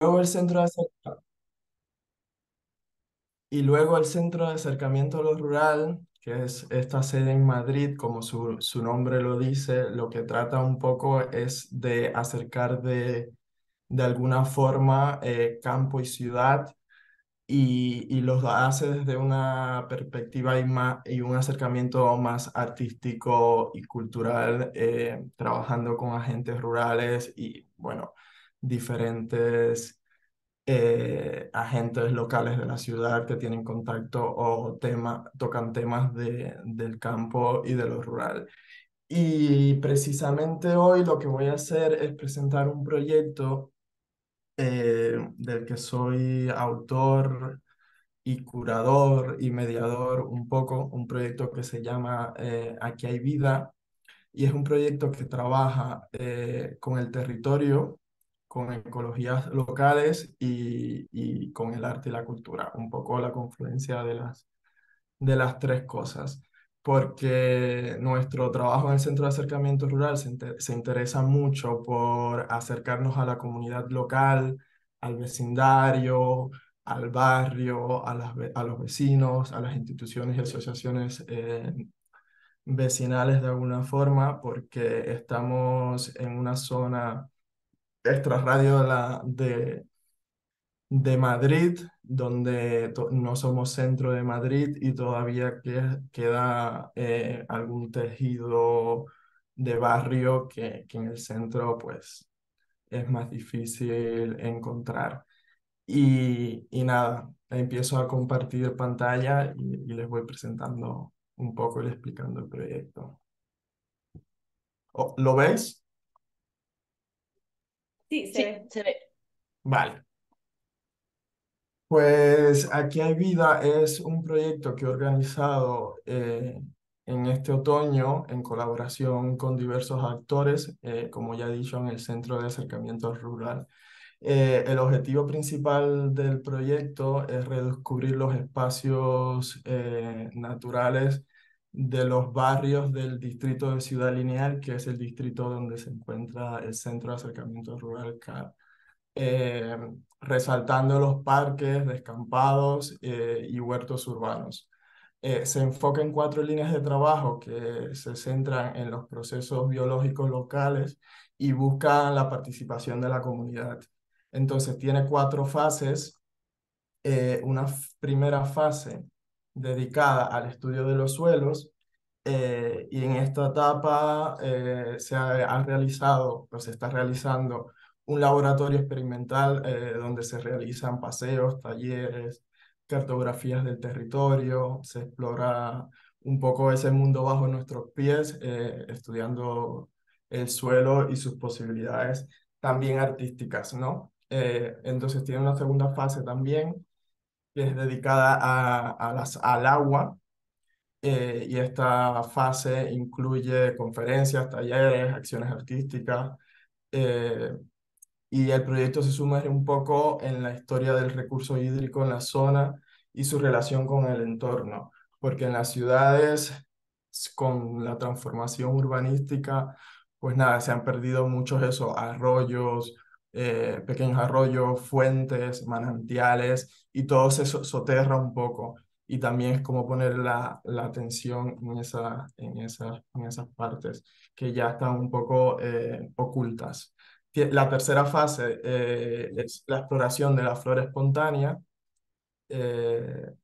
luego el centro de acerca- y luego el centro de acercamiento a lo rural, que es esta sede en Madrid, como su, su nombre lo dice, lo que trata un poco es de acercar de, de alguna forma eh, campo y ciudad y, y los hace desde una perspectiva y, ma- y un acercamiento más artístico y cultural, eh, trabajando con agentes rurales y, bueno, diferentes eh, agentes locales de la ciudad que tienen contacto o tema, tocan temas de, del campo y de lo rural. Y precisamente hoy lo que voy a hacer es presentar un proyecto eh, del que soy autor y curador y mediador un poco, un proyecto que se llama eh, Aquí hay vida y es un proyecto que trabaja eh, con el territorio, con ecologías locales y, y con el arte y la cultura, un poco la confluencia de las, de las tres cosas, porque nuestro trabajo en el Centro de Acercamiento Rural se, inte- se interesa mucho por acercarnos a la comunidad local, al vecindario, al barrio, a, las a los vecinos, a las instituciones y asociaciones eh, vecinales de alguna forma, porque estamos en una zona extrarradio de, la, de, de Madrid, donde no somos centro de Madrid y todavía que- queda eh, algún tejido de barrio que, que en el centro pues es más difícil encontrar. Y, y nada, empiezo a compartir pantalla y, y les voy presentando un poco y explicando el proyecto. Oh, ¿Lo veis? Sí, se Sí, ve. se ve. Vale. Pues Aquí hay vida es un proyecto que he organizado eh, en este otoño en colaboración con diversos actores, eh, como ya he dicho, en el Centro de Acercamiento Rural. Eh, el objetivo principal del proyecto es redescubrir los espacios eh, naturales de los barrios del distrito de Ciudad Lineal, que es el distrito donde se encuentra el Centro de Acercamiento Rural CAR eh, resaltando los parques, descampados eh, y huertos urbanos. Eh, se enfoca en cuatro líneas de trabajo que se centran en los procesos biológicos locales y buscan la participación de la comunidad. Entonces, tiene cuatro fases. Eh, una primera fase dedicada al estudio de los suelos, eh, y en esta etapa eh, se ha, realizado, o se está realizando un laboratorio experimental eh, donde se realizan paseos, talleres, cartografías del territorio, se explora un poco ese mundo bajo nuestros pies, estudiando el suelo y sus posibilidades también artísticas, ¿no? Entonces tiene una segunda fase también que es dedicada a, a las, al agua eh, y esta fase incluye conferencias, talleres, acciones artísticas, eh, y el proyecto se sumerge un poco en la historia del recurso hídrico en la zona y su relación con el entorno, porque en las ciudades, con la transformación urbanística, pues nada, se han perdido muchos esos arroyos, eh, pequeños arroyos, fuentes, manantiales, y todo se so- soterra un poco y también es como poner la, la atención en, esa, en, esa, en esas partes que ya están un poco eh, ocultas. La tercera fase eh, es la exploración de la flora espontánea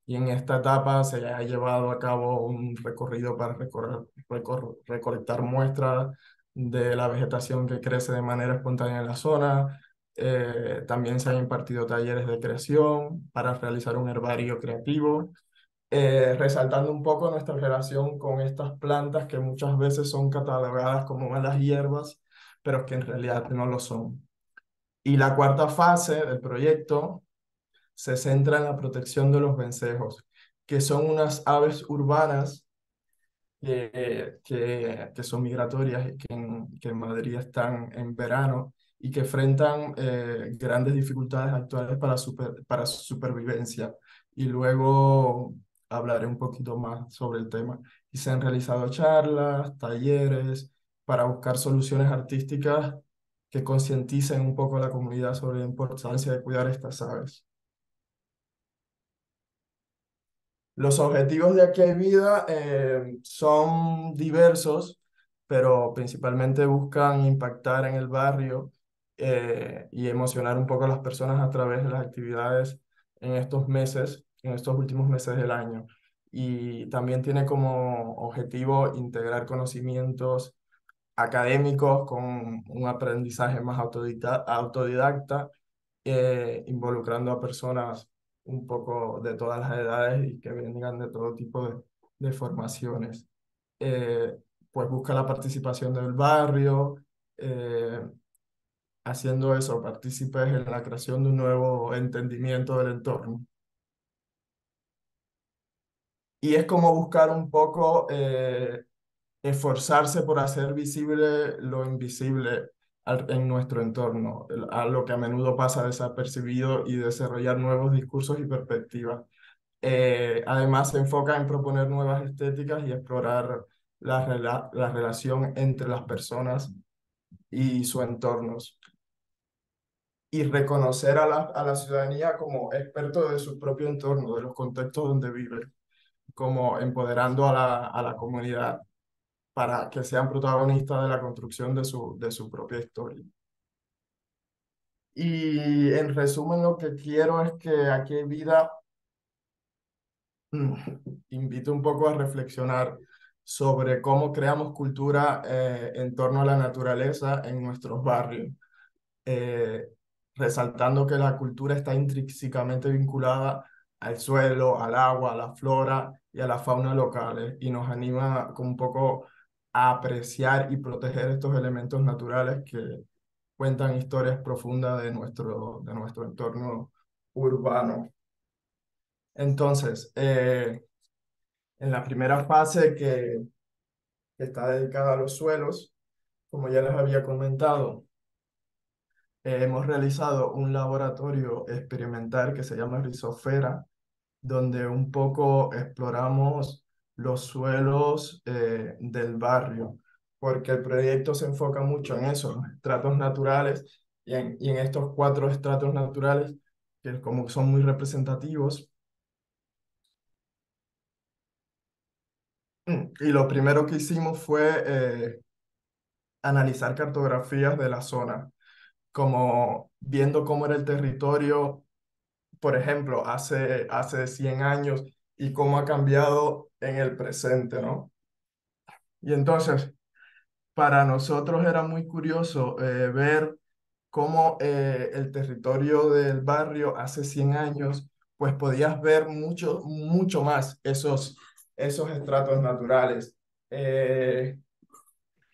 y en esta etapa se ha llevado a cabo un recorrido para recorrer, recor- recolectar muestras de la vegetación que crece de manera espontánea en la zona. Eh, también se han impartido talleres de creación para realizar un herbario creativo eh, resaltando un poco nuestra relación con estas plantas que muchas veces son catalogadas como malas hierbas, pero que en realidad no lo son. Y la cuarta fase del proyecto se centra en la protección de los vencejos, que son unas aves urbanas que, que, son migratorias y que en, que en Madrid están en verano y que enfrentan eh, grandes dificultades actuales para, super, para su supervivencia. Y luego hablaré un poquito más sobre el tema. Y se han realizado charlas, talleres para buscar soluciones artísticas que concienticen un poco a la comunidad sobre la importancia de cuidar estas aves. Los objetivos de Aquí hay vida eh, son diversos, pero principalmente buscan impactar en el barrio eh, y emocionar un poco a las personas a través de las actividades en estos meses, en estos últimos meses del año. Y también tiene como objetivo integrar conocimientos académicos con un aprendizaje más autodidacta, eh, involucrando a personas un poco de todas las edades y que vengan de todo tipo de, formaciones. Eh, pues busca la participación del barrio, haciendo eso, partícipes en la creación de un nuevo entendimiento del entorno. Y es como buscar un poco eh, esforzarse por hacer visible lo invisible en nuestro entorno, a lo que a menudo pasa desapercibido y desarrollar nuevos discursos y perspectivas. Eh, además, se enfoca en proponer nuevas estéticas y explorar la, la relación entre las personas y sus entornos. Y reconocer a la, a la ciudadanía como experto de su propio entorno, de los contextos donde vive, como empoderando a la, a la comunidad para que sean protagonistas de la construcción de su, de su propia historia. Y en resumen, lo que quiero es que aquí vida invito un poco a reflexionar sobre cómo creamos cultura eh, en torno a la naturaleza en nuestros barrios, eh, resaltando que la cultura está intrínsecamente vinculada al suelo, al agua, a la flora y a la fauna locales y nos anima un poco a apreciar y proteger estos elementos naturales que cuentan historias profundas de nuestro, de nuestro entorno urbano. Entonces, eh, en la primera fase que, está dedicada a los suelos, como ya les había comentado, eh, hemos realizado un laboratorio experimental que se llama Rizofera, donde un poco exploramos los suelos eh, del barrio, porque el proyecto se enfoca mucho en eso, los estratos naturales, y en, y en estos cuatro estratos naturales, que como son muy representativos, Y lo primero que hicimos fue eh, analizar cartografías de la zona, como viendo cómo era el territorio, por ejemplo, hace, hace 100 años y cómo ha cambiado en el presente, ¿no? Y entonces, para nosotros era muy curioso eh, ver cómo eh, el territorio del barrio hace 100 años, pues podías ver mucho, mucho más esos esos estratos naturales. Eh,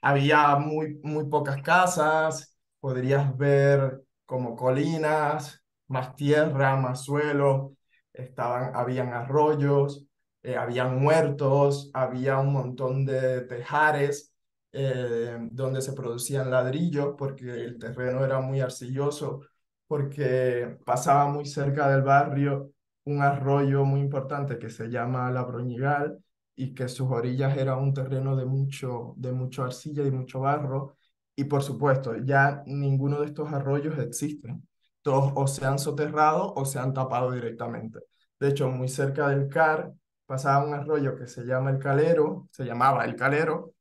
había muy, muy pocas casas, podrías ver como colinas, más tierra, más suelo, estaban, habían arroyos, eh, habían huertos, había un montón de tejares eh, donde se producían ladrillos porque el terreno era muy arcilloso, porque pasaba muy cerca del barrio un arroyo muy importante que se llama La Broñigal y que sus orillas era un terreno de mucho, de mucho arcilla y mucho barro. Y por supuesto, ya ninguno de estos arroyos existen. Todos o se han soterrado o se han tapado directamente. De hecho, muy cerca del CAR pasaba un arroyo que se llama el Calero, se llamaba el Calero,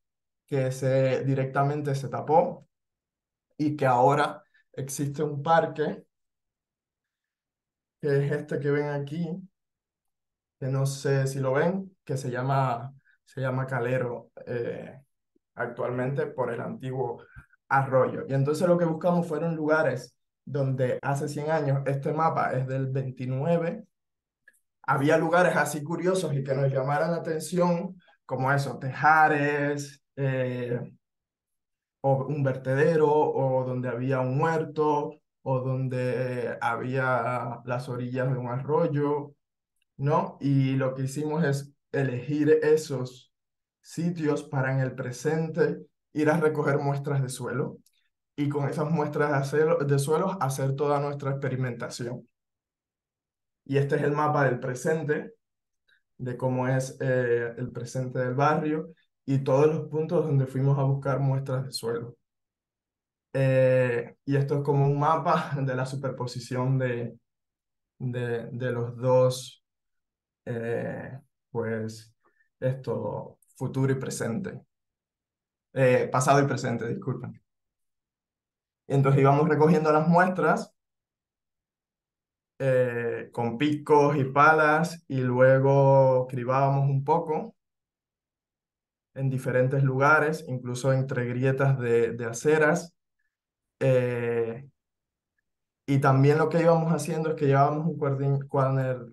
que se, directamente se tapó y que ahora existe un parque que es este que ven aquí, que no sé si lo ven, que se llama, se llama Calero eh, actualmente por el antiguo arroyo. Y entonces lo que buscamos fueron lugares donde hace 100 años, este mapa es del 29, había lugares así curiosos y que nos llamaran la atención, como eso, tejares, eh, o un vertedero, o donde había un muerto, o donde había las orillas de un arroyo, ¿no? Y lo que hicimos es elegir esos sitios para en el presente ir a recoger muestras de suelo y con esas muestras de suelo hacer toda nuestra experimentación. Y este es el mapa del presente, de cómo es eh, el presente del barrio y todos los puntos donde fuimos a buscar muestras de suelo. Eh, y esto es como un mapa de la superposición de, de, de los dos, eh, pues esto, futuro y presente. Eh, pasado y presente, disculpen. Entonces íbamos recogiendo las muestras eh, con picos y palas y luego cribábamos un poco en diferentes lugares, incluso entre grietas de, aceras. Eh, y también lo que íbamos haciendo es que llevábamos un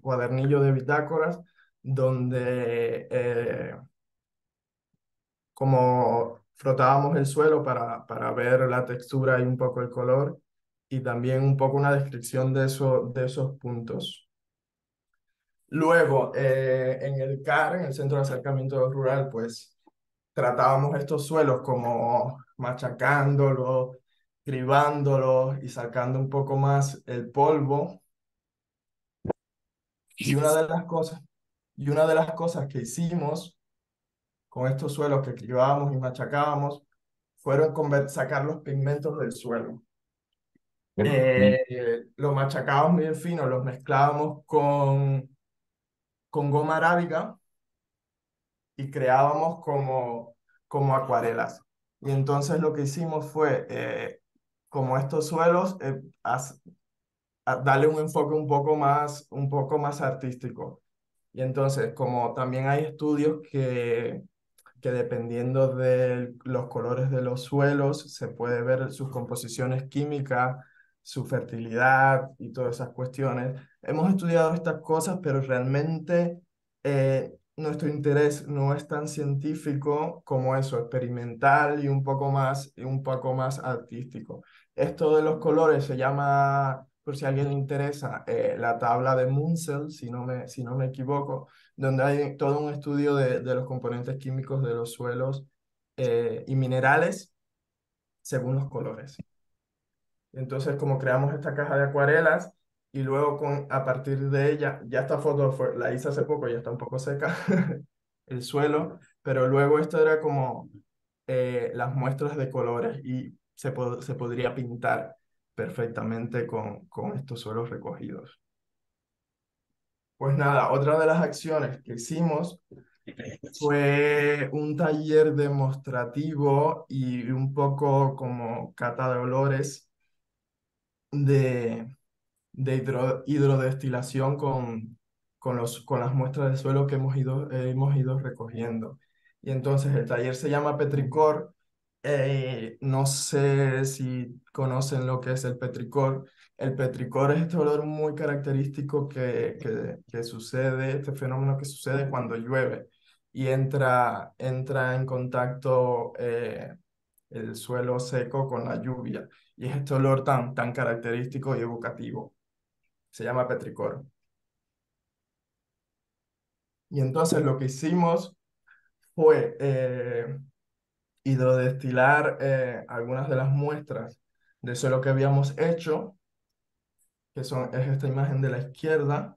cuadernillo de bitácoras donde como frotábamos el suelo para, para ver la textura y un poco el color y también un poco una descripción de, eso, de esos puntos. Luego, eh, en el CAR, en el Centro de Acercamiento Rural, pues tratábamos estos suelos como machacándolos, cribándolos y sacando un poco más el polvo. Y una de las cosas, y una de las cosas que hicimos con estos suelos que cribábamos y machacábamos fueron sacar los pigmentos del suelo. Eh, los machacábamos bien fino, los mezclábamos con, con goma arábiga y creábamos como, como acuarelas. Y entonces lo que hicimos fue, eh, como estos suelos, eh, darle un enfoque un poco, más, un poco más artístico. Y entonces, como también hay estudios que, que dependiendo de los colores de los suelos, se puede ver sus composiciones químicas, su fertilidad y todas esas cuestiones. Hemos estudiado estas cosas, pero realmente eh, nuestro interés no es tan científico como eso, experimental y un poco más, y un poco más artístico. Esto de los colores se llama, por si a alguien le interesa, eh, la tabla de Munsell, si no me, si no me equivoco, donde hay todo un estudio de, de los componentes químicos de los suelos eh, y minerales según los colores. Entonces, como creamos esta caja de acuarelas y luego con, a partir de ella, ya esta foto la hice hace poco, ya está un poco seca el suelo, pero luego esto era como eh, las muestras de colores y se, se podría pintar perfectamente con, con estos suelos recogidos. Pues nada, otra de las acciones que hicimos fue un taller demostrativo y un poco como cata de olores de, de hidrodestilación con, con, los, con las muestras de suelo que hemos ido, hemos ido recogiendo. Y entonces el taller se llama Petricor. Eh, no sé si conocen lo que es el petricor. El petricor es este olor muy característico que, que, que sucede, este fenómeno que sucede cuando llueve y entra, entra en contacto eh, el suelo seco con la lluvia. Y es este olor tan, tan característico y evocativo. Se llama petricor. Y entonces lo que hicimos fue eh, hidrodestilar eh, algunas de las muestras de suelo que habíamos hecho, que son, es esta imagen de la izquierda,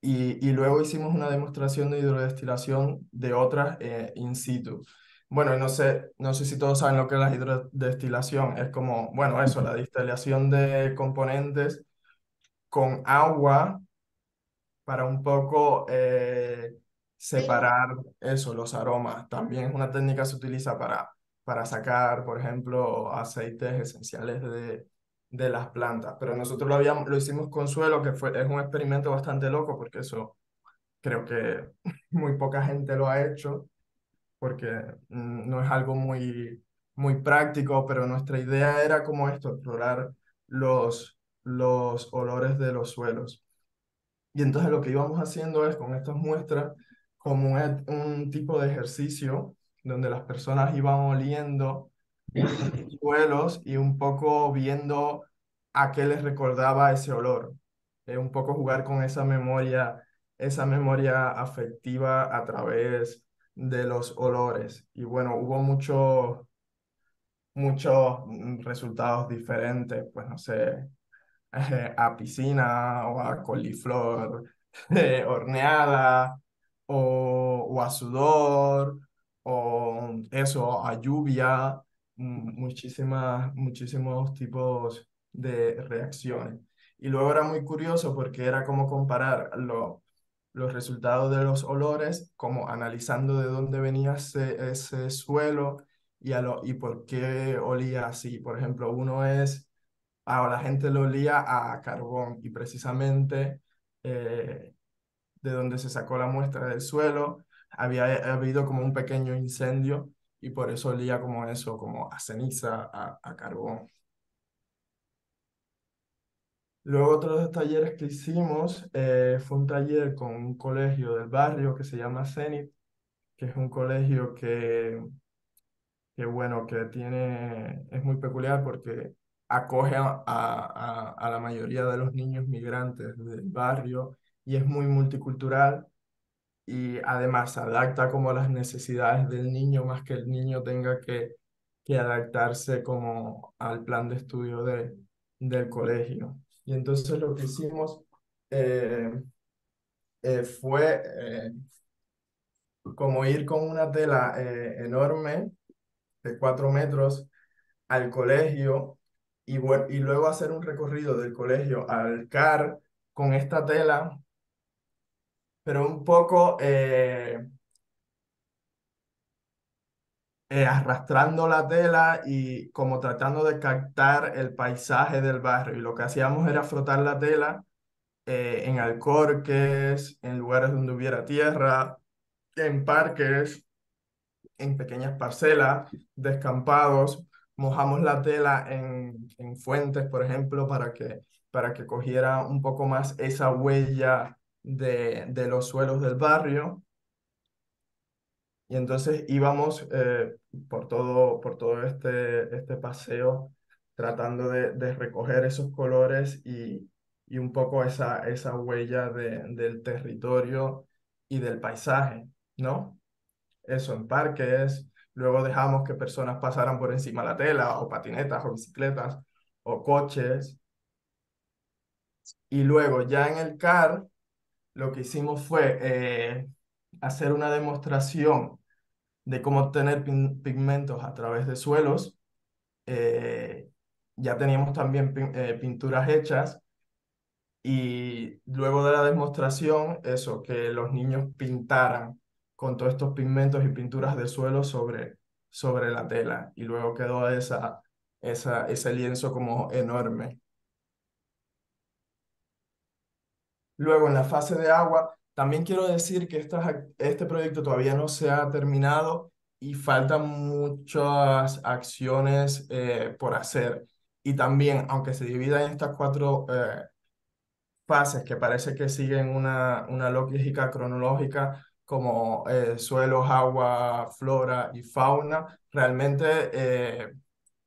y, y luego hicimos una demostración de hidrodestilación de otras eh, in situ. Bueno, no sé, no sé si todos saben lo que es la hidrodestilación. Es como, bueno, eso, la destilación de componentes con agua para un poco eh, separar eso, los aromas. También es una técnica que se utiliza para, para sacar, por ejemplo, aceites esenciales de, de las plantas. Pero nosotros lo, habíamos, lo hicimos con suelo, que fue, es un experimento bastante loco porque eso creo que muy poca gente lo ha hecho porque mm, no es algo muy, muy práctico, pero nuestra idea era como esto, explorar los, los olores de los suelos. Y entonces lo que íbamos haciendo es con estas muestras como un, un tipo de ejercicio donde las personas iban oliendo y un poco viendo a qué les recordaba ese olor. Es un poco jugar con esa memoria, esa memoria afectiva a través de los olores. Y bueno, hubo muchos muchos mm, resultados diferentes, pues no sé, a piscina o a coliflor horneada o, o, a sudor o eso, a lluvia. Muchísimas, muchísimos tipos de reacciones. Y luego era muy curioso porque era como comparar lo, los resultados de los olores, como analizando de dónde venía ese, ese suelo y, a lo, y por qué olía así. Por ejemplo, uno es, a la gente lo olía a carbón y precisamente eh, de donde se sacó la muestra del suelo había habido como un pequeño incendio y por eso olía como eso, como a ceniza, a, a carbón. Luego otro de los talleres que hicimos eh, fue un taller con un colegio del barrio que se llama Zenit, que es un colegio que, que bueno, que tiene, es muy peculiar porque acoge a, a, a la mayoría de los niños migrantes del barrio y es muy multicultural y además se adapta como a las necesidades del niño más que el niño tenga que, que adaptarse como al plan de estudio de, del colegio. Y entonces lo que hicimos eh, eh, fue eh, como ir con una tela enorme de cuatro metros al colegio y, y luego hacer un recorrido del colegio al CAR con esta tela, pero un poco arrastrando la tela y como tratando de captar el paisaje del barrio. Y lo que hacíamos era frotar la tela eh, en alcorques, en lugares donde hubiera tierra, en parques, en pequeñas parcelas, descampados. Mojamos la tela en, en fuentes, por ejemplo, para que, para que cogiera un poco más esa huella de, de los suelos del barrio. Y entonces íbamos eh, por todo, por todo este, este paseo tratando de, de recoger esos colores y, y, un poco esa, esa huella de, del territorio y del paisaje, ¿no? Eso en parques, luego dejamos que personas pasaran por encima de la tela, o patinetas, o bicicletas, o coches. Y luego ya en el CAR, lo que hicimos fue eh, hacer una demostración de cómo obtener pigmentos a través de suelos. Eh, ya teníamos también eh, pinturas hechas y luego de la demostración, eso, que los niños pintaran con todos estos pigmentos y pinturas de suelo sobre, sobre la tela y luego quedó esa, esa, ese lienzo como enorme. Luego en la fase de agua también quiero decir que este proyecto todavía no se ha terminado y faltan muchas acciones eh, por hacer. Y también, aunque se divida en estas cuatro eh, fases que parece que siguen una, una lógica cronológica, como eh, suelos, agua, flora y fauna, realmente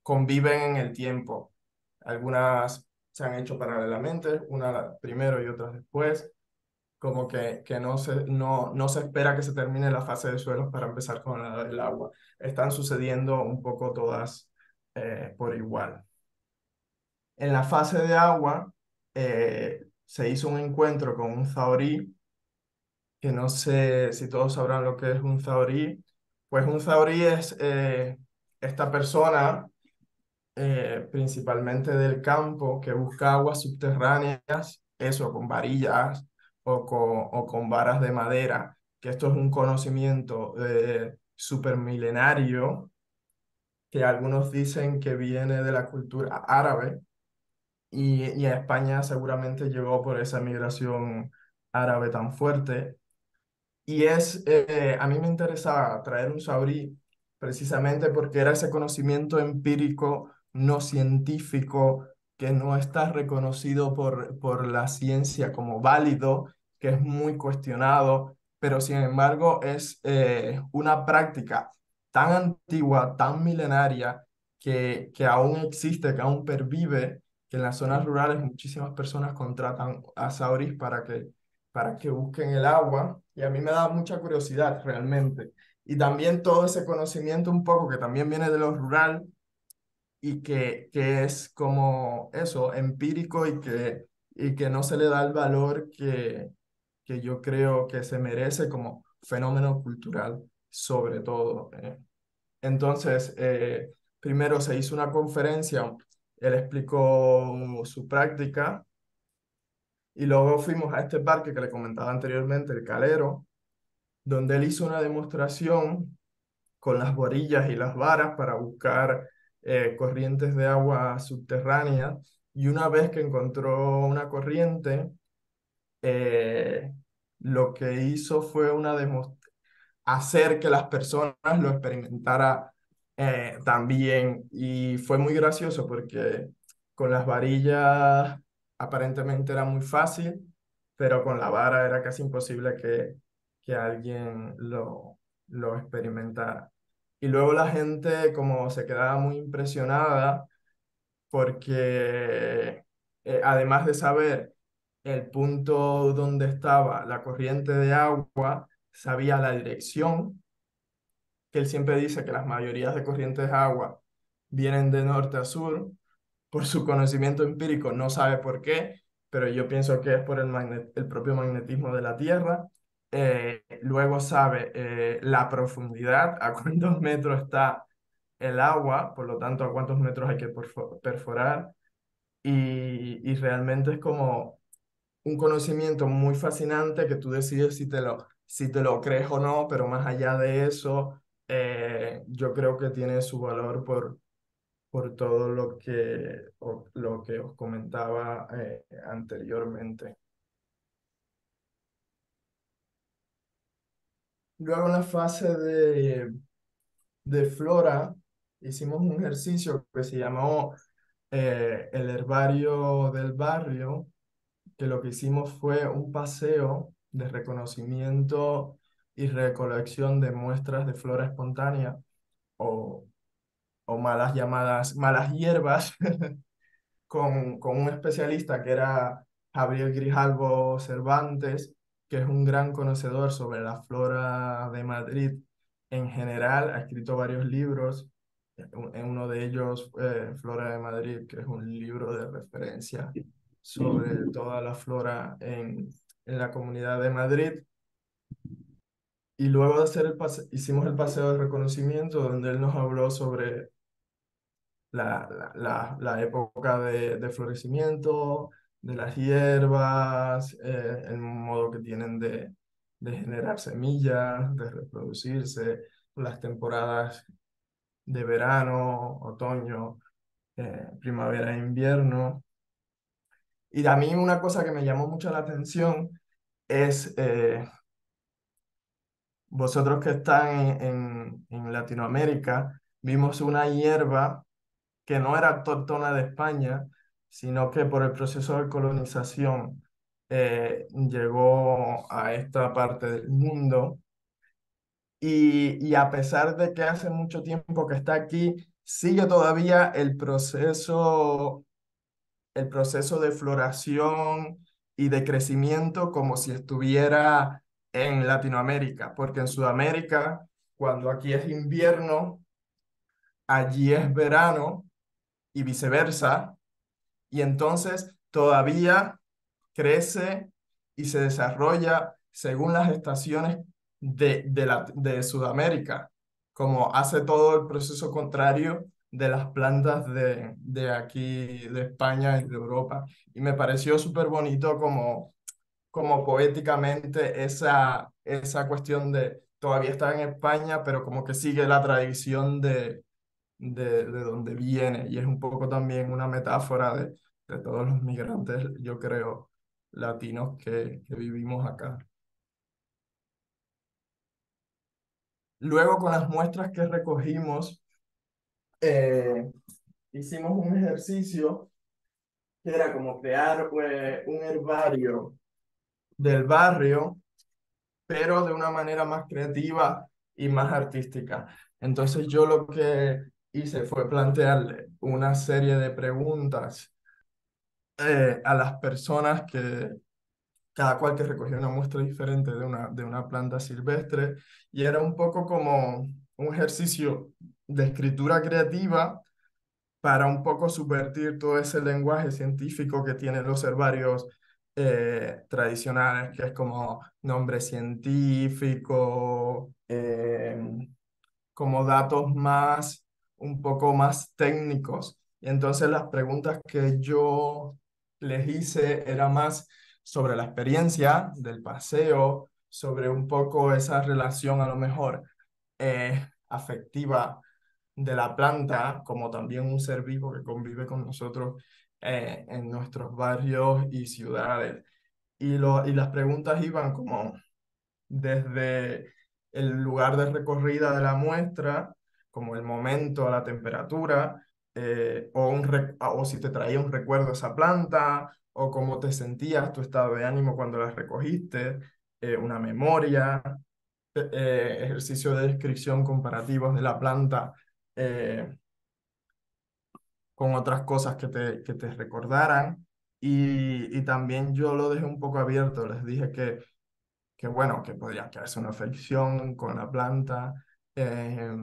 conviven en el tiempo. Algunas se han hecho paralelamente, una primero y otras después como que, que no, se, no, no se espera que se termine la fase de suelos para empezar con la del agua. Están sucediendo un poco todas eh, por igual. En la fase de agua eh, se hizo un encuentro con un zahorí, que no sé si todos sabrán lo que es un zahorí. Pues un zahorí es eh, esta persona principalmente del campo que busca aguas subterráneas, eso, con varillas o con, o con varas de madera, que esto es un conocimiento eh, supermilenario que algunos dicen que viene de la cultura árabe y, y a España seguramente llegó por esa migración árabe tan fuerte. Y es, eh, a mí me interesaba traer un sabrí precisamente porque era ese conocimiento empírico, no científico, que no está reconocido por, por la ciencia como válido, que es muy cuestionado, pero sin embargo es eh, una práctica tan antigua, tan milenaria, que, que aún existe, que aún pervive, que en las zonas rurales muchísimas personas contratan a sauris para que, para que busquen el agua, y a mí me da mucha curiosidad realmente. Y también todo ese conocimiento un poco que también viene de lo rural, y que, que es como eso, empírico y que, y que no se le da el valor que, que yo creo que se merece como fenómeno cultural, sobre todo. Eh. Entonces, eh, primero se hizo una conferencia, él explicó su práctica y luego fuimos a este parque que le comentaba anteriormente, el Calero, donde él hizo una demostración con las borillas y las varas para buscar eh, corrientes de agua subterránea y una vez que encontró una corriente, eh, lo que hizo fue una hacer que las personas lo experimentara eh, también y fue muy gracioso porque con las varillas aparentemente era muy fácil, pero con la vara era casi imposible que, que alguien lo, lo experimentara. Y luego la gente como se quedaba muy impresionada porque eh, además de saber el punto donde estaba la corriente de agua, sabía la dirección, que él siempre dice que las mayorías de corrientes de agua vienen de norte a sur, por su conocimiento empírico no sabe por qué, pero yo pienso que es por el, el propio magnetismo de la Tierra. Eh, luego sabe eh, la profundidad, a cuántos metros está el agua, por lo tanto a cuántos metros hay que perforar. Y, y realmente es como un conocimiento muy fascinante que tú decides si te lo, si te lo crees o no, pero más allá de eso, eh, yo creo que tiene su valor por, por todo lo que, lo que os comentaba eh, anteriormente. Luego en la fase de, de flora, hicimos un ejercicio que se llamó eh, el herbario del barrio, que lo que hicimos fue un paseo de reconocimiento y recolección de muestras de flora espontánea o, o malas llamadas malas hierbas con, con un especialista que era Javier Grijalvo Cervantes, que es un gran conocedor sobre la flora de Madrid en general, ha escrito varios libros, en uno de ellos eh, Flora de Madrid, que es un libro de referencia sobre toda la flora en, en la comunidad de Madrid. Y luego de hacer el paseo, hicimos el paseo de reconocimiento donde él nos habló sobre la, la, la, época de, de, florecimiento, de las hierbas, eh, el modo que tienen de, de generar semillas, de reproducirse, las temporadas de verano, otoño, eh, primavera e invierno. Y a mí una cosa que me llamó mucho la atención es eh, vosotros que están en, en, Latinoamérica, vimos una hierba que no era autóctona de España, sino que por el proceso de colonización eh, llegó a esta parte del mundo. Y, y a pesar de que hace mucho tiempo que está aquí, sigue todavía el proceso el proceso de floración y de crecimiento como si estuviera en Latinoamérica, porque en Sudamérica, cuando aquí es invierno, allí es verano y viceversa, y entonces todavía crece y se desarrolla según las estaciones de, de, la, de Sudamérica, como hace todo el proceso contrario de las plantas de, de aquí, de España y de Europa. Y me pareció súper bonito como, como poéticamente esa, esa cuestión de todavía está en España, pero como que sigue la tradición de, de, de donde viene. Y es un poco también una metáfora de, de todos los migrantes, yo creo, latinos que, que vivimos acá. Luego, con las muestras que recogimos, eh, hicimos un ejercicio que era como crear pues, un herbario del barrio, pero de una manera más creativa y más artística. Entonces yo lo que hice fue plantearle una serie de preguntas eh, a las personas que, cada cual que recogió una muestra diferente de una, de una planta silvestre, y era un poco como un ejercicio de escritura creativa para un poco subvertir todo ese lenguaje científico que tienen los herbarios eh, tradicionales, que es como nombre científico, eh, como datos más un poco más técnicos. Y entonces las preguntas que yo les hice era más sobre la experiencia del paseo, sobre un poco esa relación a lo mejor eh, afectiva de la planta, como también un ser vivo que convive con nosotros eh, en nuestros barrios y ciudades. Y, lo, y las preguntas iban como desde el lugar de recorrida de la muestra, como el momento, la temperatura, eh, o, un o si te traía un recuerdo esa planta, o cómo te sentías, tu estado de ánimo cuando la recogiste, eh, una memoria, eh, ejercicio de descripción comparativos de la planta con otras cosas que te, que te recordaran. Y, y también yo lo dejé un poco abierto, les dije que que bueno, que podría quedarse una fricción con la planta eh,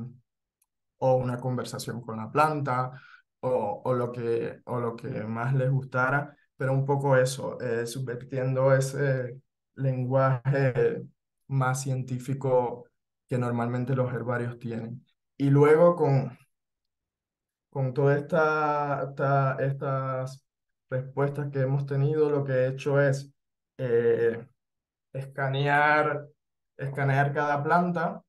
o una conversación con la planta o, o, lo que, o lo que más les gustara, pero un poco eso, eh, subvertiendo ese lenguaje más científico que normalmente los herbarios tienen. Y luego con, con todas esta, esta, estas respuestas que hemos tenido, lo que he hecho es eh, escanear, escanear cada planta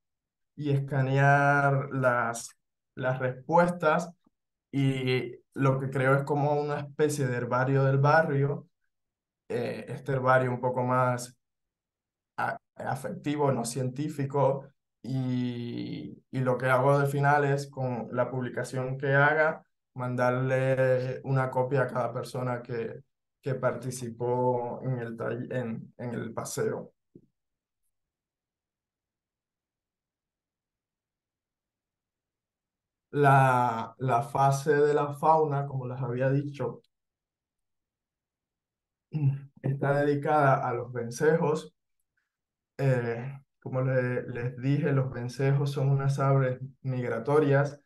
y escanear las, las respuestas y lo que creo es como una especie de herbario del barrio, eh, este herbario un poco más afectivo, no científico, y, y lo que hago de final es con la publicación que haga, mandarle una copia a cada persona que, que participó en el, en, en el paseo. La, la fase de la fauna, como les había dicho, está dedicada a los vencejos. Eh, como les dije, los vencejos son unas aves migratorias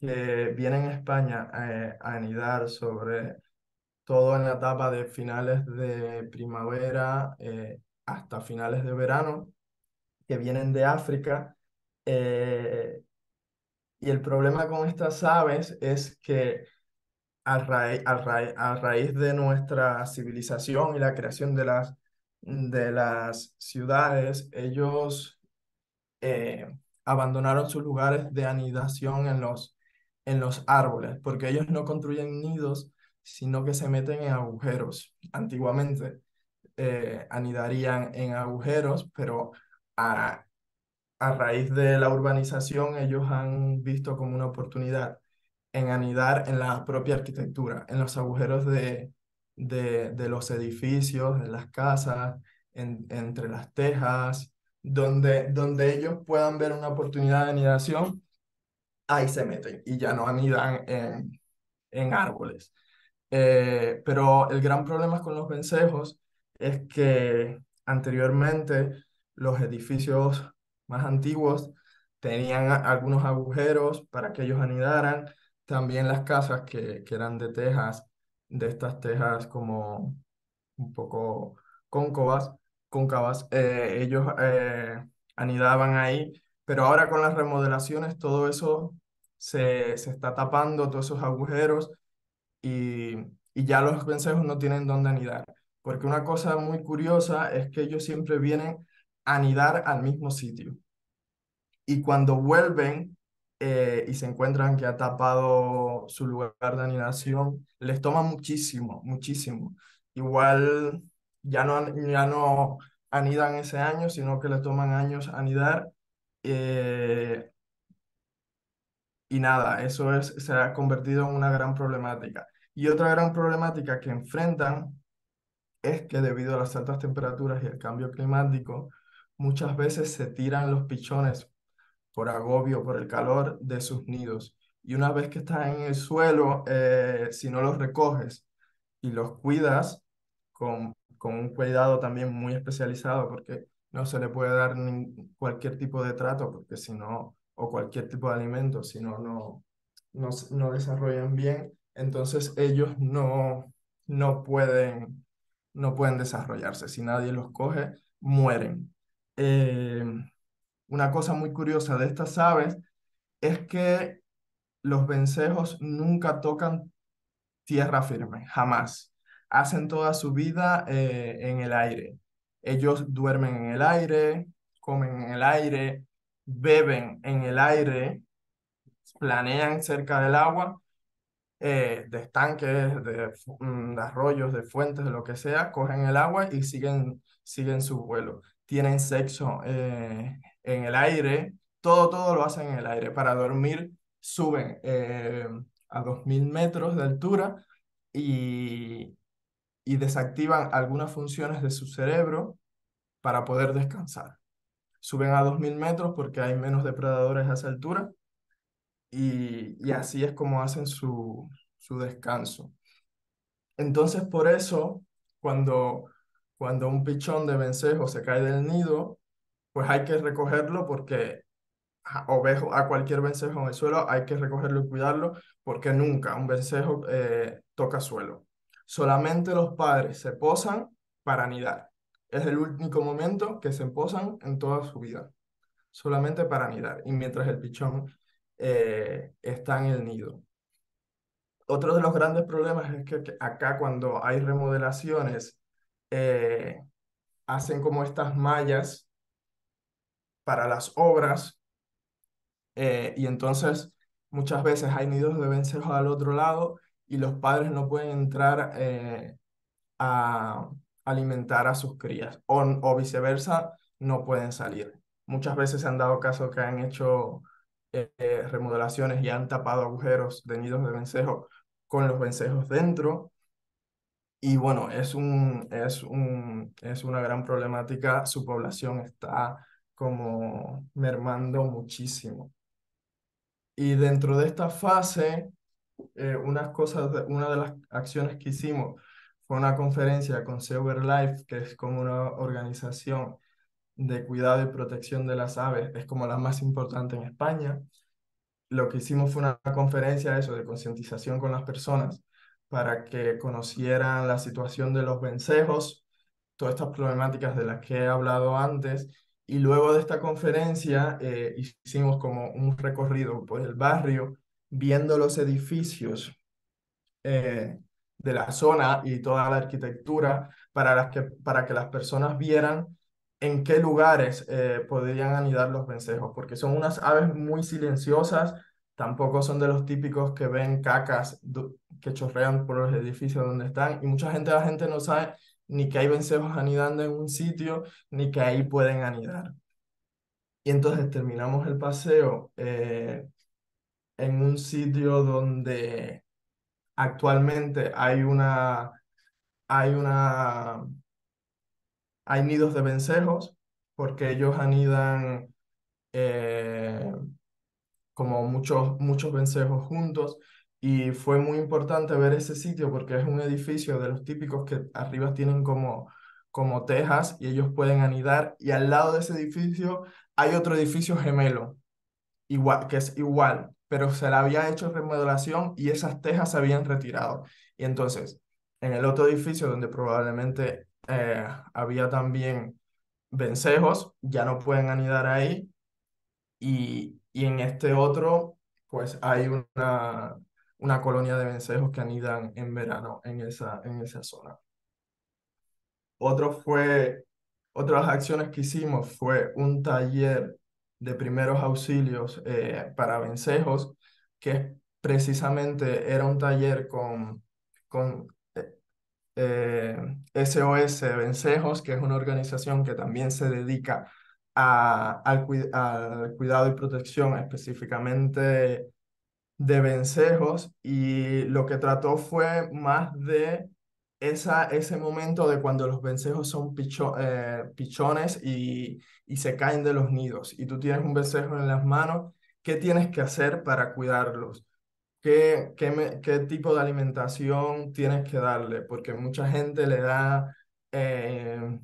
que vienen a España eh, a anidar sobre todo en la etapa de finales de primavera eh, hasta finales de verano, que vienen de África. Y el problema con estas aves es que a, raíz, a, raíz de nuestra civilización y la creación de las, de las ciudades, ellos eh, abandonaron sus lugares de anidación en los, en los árboles, porque ellos no construyen nidos, sino que se meten en agujeros. Antiguamente eh, anidarían en agujeros, pero a, a raíz de la urbanización ellos han visto como una oportunidad en anidar en la propia arquitectura, en los agujeros de, de, de los edificios, de las casas, en, entre las tejas, donde, donde ellos puedan ver una oportunidad de anidación, ahí se meten y ya no anidan en, en árboles. Eh, pero el gran problema con los vencejos es que anteriormente los edificios más antiguos tenían algunos agujeros para que ellos anidaran. También las casas que, que eran de tejas, de estas tejas como un poco cóncavas, cóncavas eh, ellos eh, anidaban ahí. Pero ahora con las remodelaciones todo eso se, se está tapando, todos esos agujeros y, y ya los vencejos no tienen dónde anidar. Porque una cosa muy curiosa es que ellos siempre vienen anidar al mismo sitio. Y cuando vuelven eh, y se encuentran que ha tapado su lugar de anidación, les toma muchísimo, muchísimo. Igual ya no, ya no anidan ese año, sino que les toman años anidar. Eh, y nada, eso es, se ha convertido en una gran problemática. Y otra gran problemática que enfrentan es que debido a las altas temperaturas y el cambio climático, muchas veces se tiran los pichones por agobio, por el calor de sus nidos. Y una vez que están en el suelo, eh, si no los recoges y los cuidas con, con un cuidado también muy especializado, porque no se le puede dar cualquier tipo de trato, porque si no, o cualquier tipo de alimento, si no, no, no desarrollan bien, entonces ellos no, no, pueden, no pueden desarrollarse. Si nadie los coge, mueren. Eh, una cosa muy curiosa de estas aves es que los vencejos nunca tocan tierra firme, jamás. Hacen toda su vida eh, en el aire. Ellos duermen en el aire, comen en el aire, beben en el aire, planean cerca del agua, eh, de estanques, de, mm, de, arroyos, de fuentes, de lo que sea, cogen el agua y siguen, siguen su vuelo. Tienen sexo eh, en el aire, todo, todo lo hacen en el aire. Para dormir suben eh, a 2.000 metros de altura y, y desactivan algunas funciones de su cerebro para poder descansar. Suben a 2.000 metros porque hay menos depredadores a esa altura y, y así es como hacen su, su descanso. Entonces, por eso, cuando, cuando un pichón de vencejo se cae del nido, pues hay que recogerlo porque o ves a cualquier vencejo en el suelo, hay que recogerlo y cuidarlo porque nunca un vencejo eh, toca suelo. Solamente los padres se posan para anidar. Es el único momento que se posan en toda su vida. Solamente para anidar. Y mientras el pichón eh, está en el nido. Otro de los grandes problemas es que acá cuando hay remodelaciones, eh, hacen como estas mallas para las obras eh, y entonces muchas veces hay nidos de vencejos al otro lado y los padres no pueden entrar eh, a alimentar a sus crías o, viceversa, no pueden salir. Muchas veces se han dado casos que han hecho remodelaciones y han tapado agujeros de nidos de vencejo con los vencejos dentro. Y bueno, es, un, es, un, es una gran problemática. Su población está como mermando muchísimo. Y dentro de esta fase, eh, unas cosas, una de las acciones que hicimos fue una conferencia con Silver Life, que es como una organización de cuidado y protección de las aves, es como la más importante en España. Lo que hicimos fue una conferencia eso, de concientización con las personas para que conocieran la situación de los vencejos, todas estas problemáticas de las que he hablado antes y luego de esta conferencia eh, hicimos como un recorrido por el barrio, viendo los edificios eh, de la zona y toda la arquitectura para, que, para que las personas vieran en qué lugares eh, podrían anidar los vencejos, porque son unas aves muy silenciosas, tampoco son de los típicos que ven cacas que chorrean por los edificios donde están, y mucha gente, la gente no sabe ni que hay vencejos anidando en un sitio, ni que ahí pueden anidar. Y entonces terminamos el paseo eh, en un sitio donde actualmente hay una, hay una, hay nidos de vencejos, porque ellos anidan eh, como muchos, muchos vencejos juntos y fue muy importante ver ese sitio porque es un edificio de los típicos que arriba tienen como, como tejas y ellos pueden anidar. Y al lado de ese edificio hay otro edificio gemelo, igual, que es igual, pero se le había hecho remodelación y esas tejas se habían retirado. Y entonces, en el otro edificio donde probablemente eh, había también vencejos, ya no pueden anidar ahí. Y, y en este otro, pues hay una, una colonia de vencejos que anidan en verano en esa, en esa zona. Otro fue, otras acciones que hicimos fue un taller de primeros auxilios eh, para vencejos, que precisamente era un taller con, con SOS eh, Vencejos, que es una organización que también se dedica al, al cuidado y protección específicamente de vencejos y lo que trató fue más de esa, ese momento de cuando los vencejos son eh, pichones y, y se caen de los nidos y tú tienes un vencejo en las manos, ¿qué tienes que hacer para cuidarlos? ¿Qué, qué, qué tipo de alimentación tienes que darle? Porque mucha gente le da eh,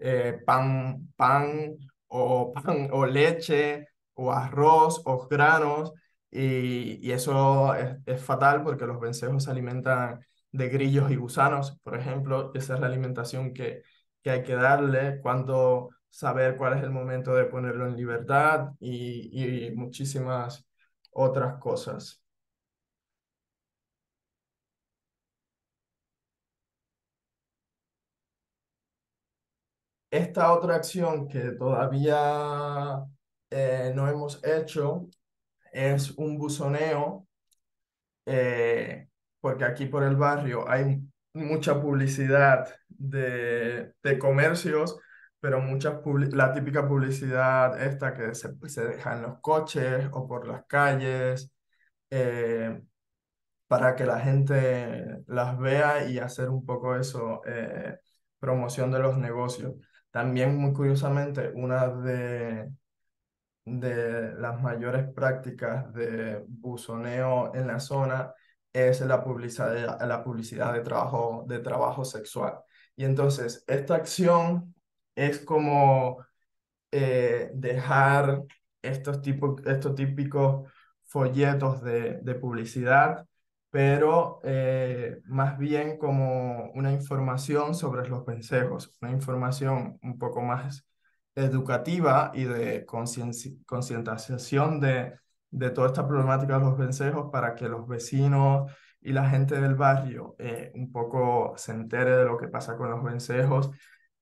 eh, pan, pan o pan o leche o arroz o granos y, eso es, fatal porque los vencejos se alimentan de grillos y gusanos, por ejemplo. Esa es la alimentación que, que hay que darle, cuando saber cuál es el momento de ponerlo en libertad y, y muchísimas otras cosas. Esta otra acción que todavía eh, no hemos hecho es un buzoneo, eh, porque aquí por el barrio hay mucha publicidad de, de comercios, pero mucha la típica publicidad esta que se, se deja en los coches o por las calles, eh, para que la gente las vea y hacer un poco eso, promoción de los negocios. También, muy curiosamente, una de, de las mayores prácticas de buzoneo en la zona es la publicidad, la publicidad de, trabajo, de trabajo sexual. Y entonces, esta acción es como eh, dejar estos, tipos, estos típicos folletos de, de publicidad pero eh, más bien como una información sobre los vencejos, una información un poco más educativa y de concientización de, de toda esta problemática de los vencejos para que los vecinos y la gente del barrio eh, un poco se entere de lo que pasa con los vencejos,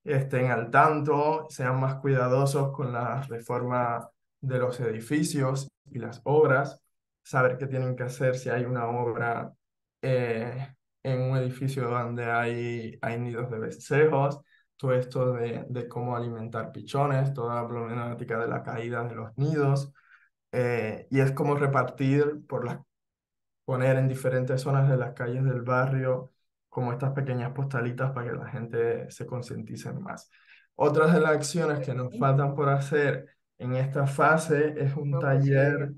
estén al tanto, sean más cuidadosos con la reforma de los edificios y las obras saber qué tienen que hacer si hay una obra eh, en un edificio donde hay, hay nidos de vencejos, todo esto de, de, cómo alimentar pichones, toda la problemática de la caída de los nidos, eh, y es como repartir por las, poner en diferentes zonas de las calles del barrio como estas pequeñas postalitas para que la gente se concientice más. Otras de las acciones que nos faltan por hacer en esta fase es un taller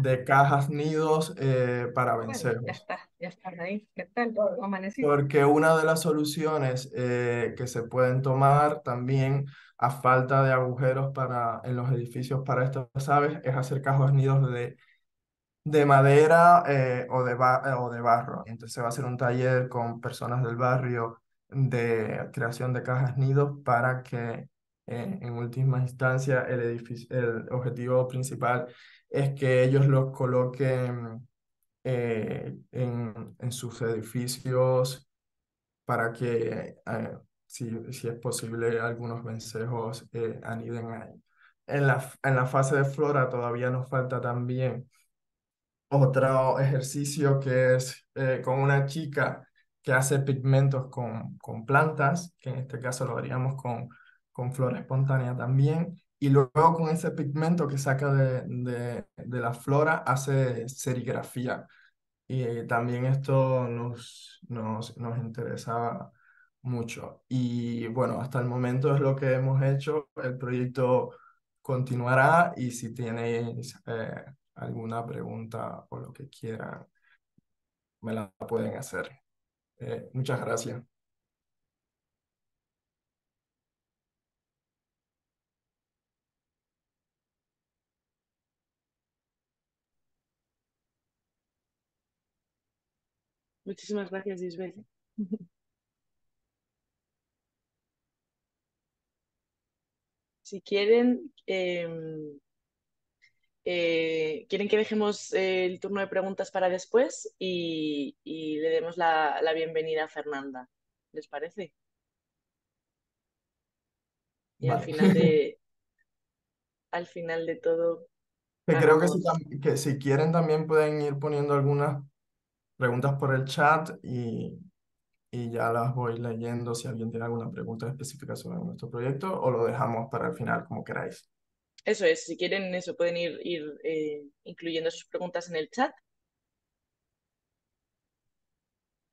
de cajas nidos eh, para vencer. ya está, ya está ahí. ¿Qué tal? Porque una de las soluciones eh, que se pueden tomar también a falta de agujeros para, en los edificios para estas aves es hacer cajas nidos de, de madera eh, o, de o de barro. Entonces va a ser un taller con personas del barrio de creación de cajas nidos para que en última instancia el, el objetivo principal es que ellos los coloquen eh, en, en, sus edificios para que, eh, si, si, es posible, algunos vencejos eh, aniden ahí. En la, en la fase de flora todavía nos falta también otro ejercicio que es con una chica que hace pigmentos con, con plantas, que en este caso lo haríamos con, con flora espontánea también, y luego con ese pigmento que saca de, de, de la flora hace serigrafía. Y también esto nos, nos, nos interesaba mucho. Y bueno, hasta el momento es lo que hemos hecho. El proyecto continuará y si tenéis eh, alguna pregunta o lo que quieran, me la pueden hacer. Eh, muchas gracias. Muchísimas gracias, Isabel. Si quieren, em, eh, quieren que dejemos el turno de preguntas para después y, le demos la, bienvenida a Fernanda. ¿Les parece? Y al final de al final de todo. creo que si, que si quieren también pueden ir poniendo algunas preguntas por el chat y, y ya las voy leyendo si alguien tiene alguna pregunta específica sobre nuestro proyecto o lo dejamos para el final como queráis. Eso es, si quieren eso pueden ir, ir eh, incluyendo sus preguntas en el chat.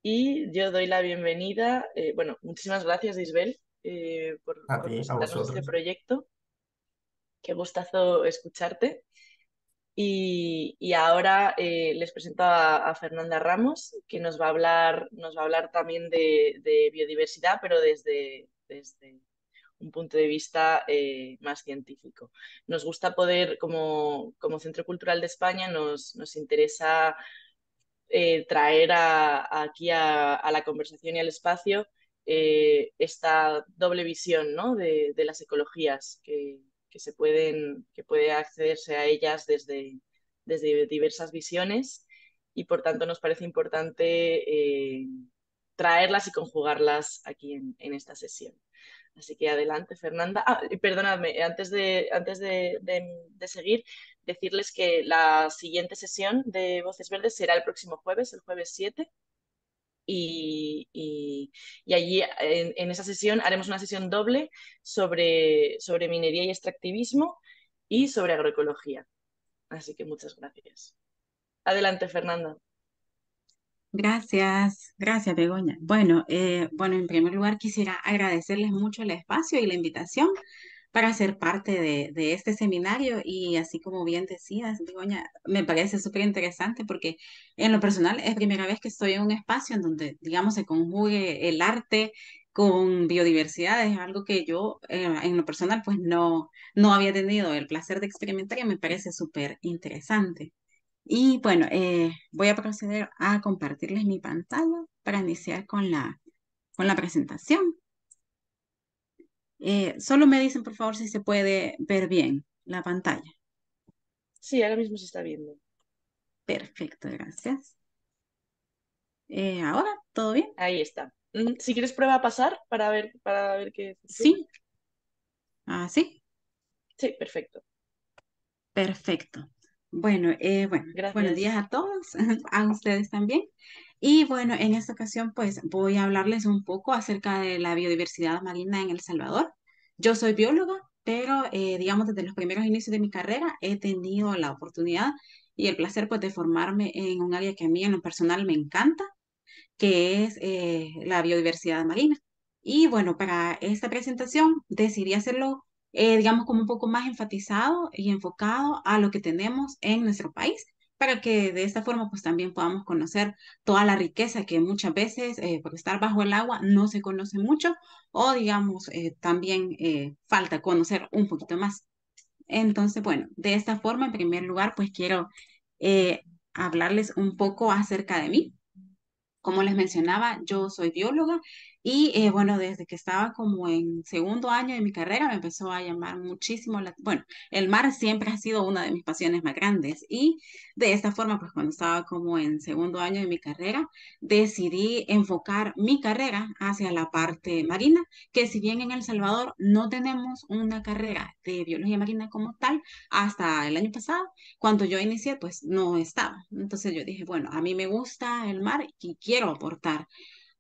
Y yo doy la bienvenida, eh, bueno, muchísimas gracias Isabel eh, por, a ti, este proyecto. Qué gustazo escucharte. Y, ahora eh, les presento a, Fernanda Ramos, que nos va a hablar, nos va a hablar también de, biodiversidad, pero desde, desde, un punto de vista eh, más científico. Nos gusta poder, como, como, Centro Cultural de España, nos, nos interesa eh, traer aquí a, la conversación y al espacio esta doble visión ¿no? de, de las ecologías que, que se pueden, que puede accederse a ellas desde, desde diversas visiones y por tanto nos parece importante eh, traerlas y conjugarlas aquí en, esta sesión. Así que adelante, Fernanda. Ah, perdonadme, antes, de, antes de, seguir, decirles que la siguiente sesión de Voces Verdes será el próximo jueves, el jueves 7. Y, allí en, esa sesión haremos una sesión doble sobre, sobre minería y extractivismo y sobre agroecología. Así que muchas gracias. Adelante, Fernanda. Gracias, gracias Begoña. Bueno, eh, bueno, en primer lugar quisiera agradecerles mucho el espacio y la invitación para ser parte de, de este seminario y así como bien decías, me parece súper interesante porque en lo personal es primera vez que estoy en un espacio en donde, digamos, se conjugue el arte con biodiversidad, es algo que yo eh, en lo personal pues no, no había tenido el placer de experimentar y me parece súper interesante. Y bueno, eh, voy a proceder a compartirles mi pantalla para iniciar con la, con la presentación. Eh, solo me dicen, por favor, si se puede ver bien la pantalla. Sí, ahora mismo se está viendo. Perfecto, gracias. Eh, ahora, ¿todo bien? Ahí está. Mm, si quieres, prueba a pasar para ver, para ver qué. Sí. Ah, sí. Sí, perfecto. Perfecto. Bueno, eh, bueno, buenos días a todos, a ustedes también. Y bueno, en esta ocasión pues voy a hablarles un poco acerca de la biodiversidad marina en El Salvador. Yo soy bióloga, pero eh, digamos desde los primeros inicios de mi carrera he tenido la oportunidad y el placer pues de formarme en un área que a mí en lo personal me encanta, que es eh, la biodiversidad marina. Y bueno, para esta presentación decidí hacerlo eh, digamos, como un poco más enfatizado y enfocado a lo que tenemos en nuestro país, para que de esta forma pues también podamos conocer toda la riqueza que muchas veces eh, por estar bajo el agua no se conoce mucho o digamos eh, también falta conocer un poquito más. Entonces, bueno, de esta forma, en primer lugar, pues quiero hablarles un poco acerca de mí. Como les mencionaba, yo soy bióloga y eh, bueno, desde que estaba como en segundo año de mi carrera me empezó a llamar muchísimo. Bueno, el mar siempre ha sido una de mis pasiones más grandes y de esta forma, pues cuando estaba como en segundo año de mi carrera, decidí enfocar mi carrera hacia la parte marina, que si bien en El Salvador no tenemos una carrera de biología marina como tal, hasta el año pasado, cuando yo inicié, pues no estaba. Entonces yo dije, bueno, a mí me gusta el mar y quiero aportar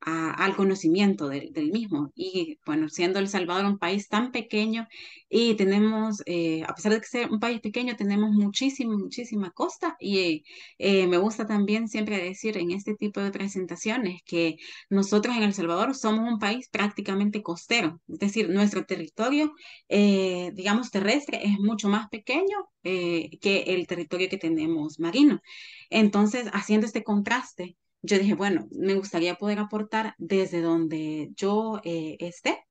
al conocimiento del, mismo. Y bueno, siendo El Salvador un país tan pequeño y tenemos, eh, a pesar de que sea un país pequeño, tenemos muchísima, muchísima costa y eh, me gusta también siempre decir en este tipo de presentaciones que nosotros en El Salvador somos un país prácticamente costero, es decir, nuestro territorio, eh, digamos, terrestre es mucho más pequeño que el territorio que tenemos marino. Entonces, haciendo este contraste, yo dije, bueno, me gustaría poder aportar desde donde yo eh, esté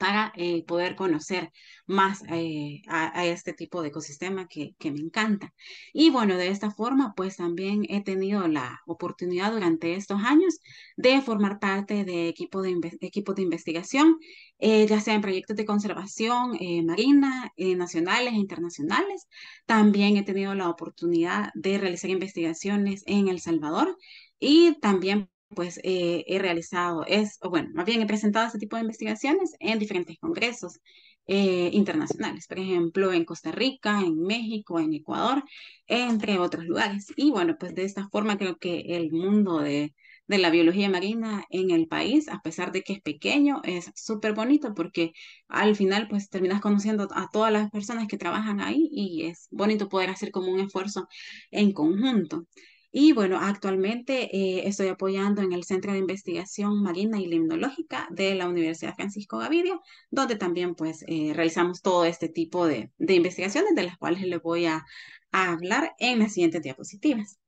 para eh, poder conocer más eh, a, este tipo de ecosistema que, me encanta. Y bueno, de esta forma, pues también he tenido la oportunidad durante estos años de formar parte de equipos de, equipo de investigación, ya sea en proyectos de conservación marina, nacionales e internacionales. También he tenido la oportunidad de realizar investigaciones en El Salvador y también pues eh, he realizado, es, o bueno, más bien he presentado este tipo de investigaciones en diferentes congresos eh, internacionales, por ejemplo, en Costa Rica, en México, en Ecuador, entre otros lugares. Y bueno, pues de esta forma creo que el mundo de, de la biología marina en el país, a pesar de que es pequeño, es súper bonito porque al final pues terminas conociendo a todas las personas que trabajan ahí y es bonito poder hacer como un esfuerzo en conjunto. Y bueno, actualmente eh, estoy apoyando en el Centro de Investigación Marina y Limnológica de la Universidad Francisco Gavidia, donde también pues eh, realizamos todo este tipo de, investigaciones de las cuales les voy a, hablar en las siguientes diapositivas.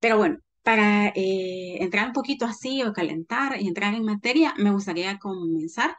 Pero bueno, para eh, entrar un poquito así o calentar y entrar en materia, me gustaría comenzar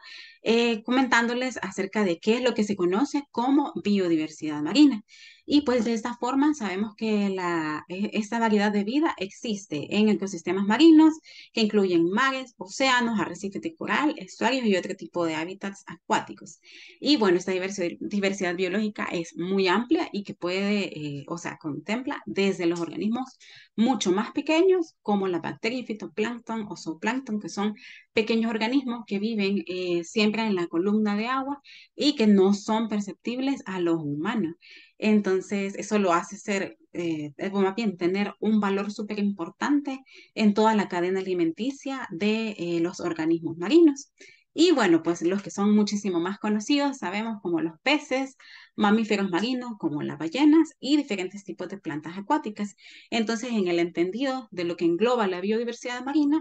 comentándoles acerca de qué es lo que se conoce como biodiversidad marina. Y pues de esta forma sabemos que la, e, esta variedad de vida existe en ecosistemas marinos que incluyen mares, océanos, arrecifes de coral, estuarios y otro tipo de hábitats acuáticos. Y bueno, esta diversidad, biológica es muy amplia y que puede, eh, o sea, contempla desde los organismos mucho más pequeños como la bacteria, fitoplancton o zooplancton, que son pequeños organismos que viven eh, siempre en la columna de agua y que no son perceptibles a los humanos. Entonces, eso lo hace ser, eh, más bien, tener un valor súper importante en toda la cadena alimenticia de eh, los organismos marinos. Y bueno, pues los que son muchísimo más conocidos sabemos como los peces, mamíferos marinos como las ballenas y diferentes tipos de plantas acuáticas. Entonces, en el entendido de lo que engloba la biodiversidad marina,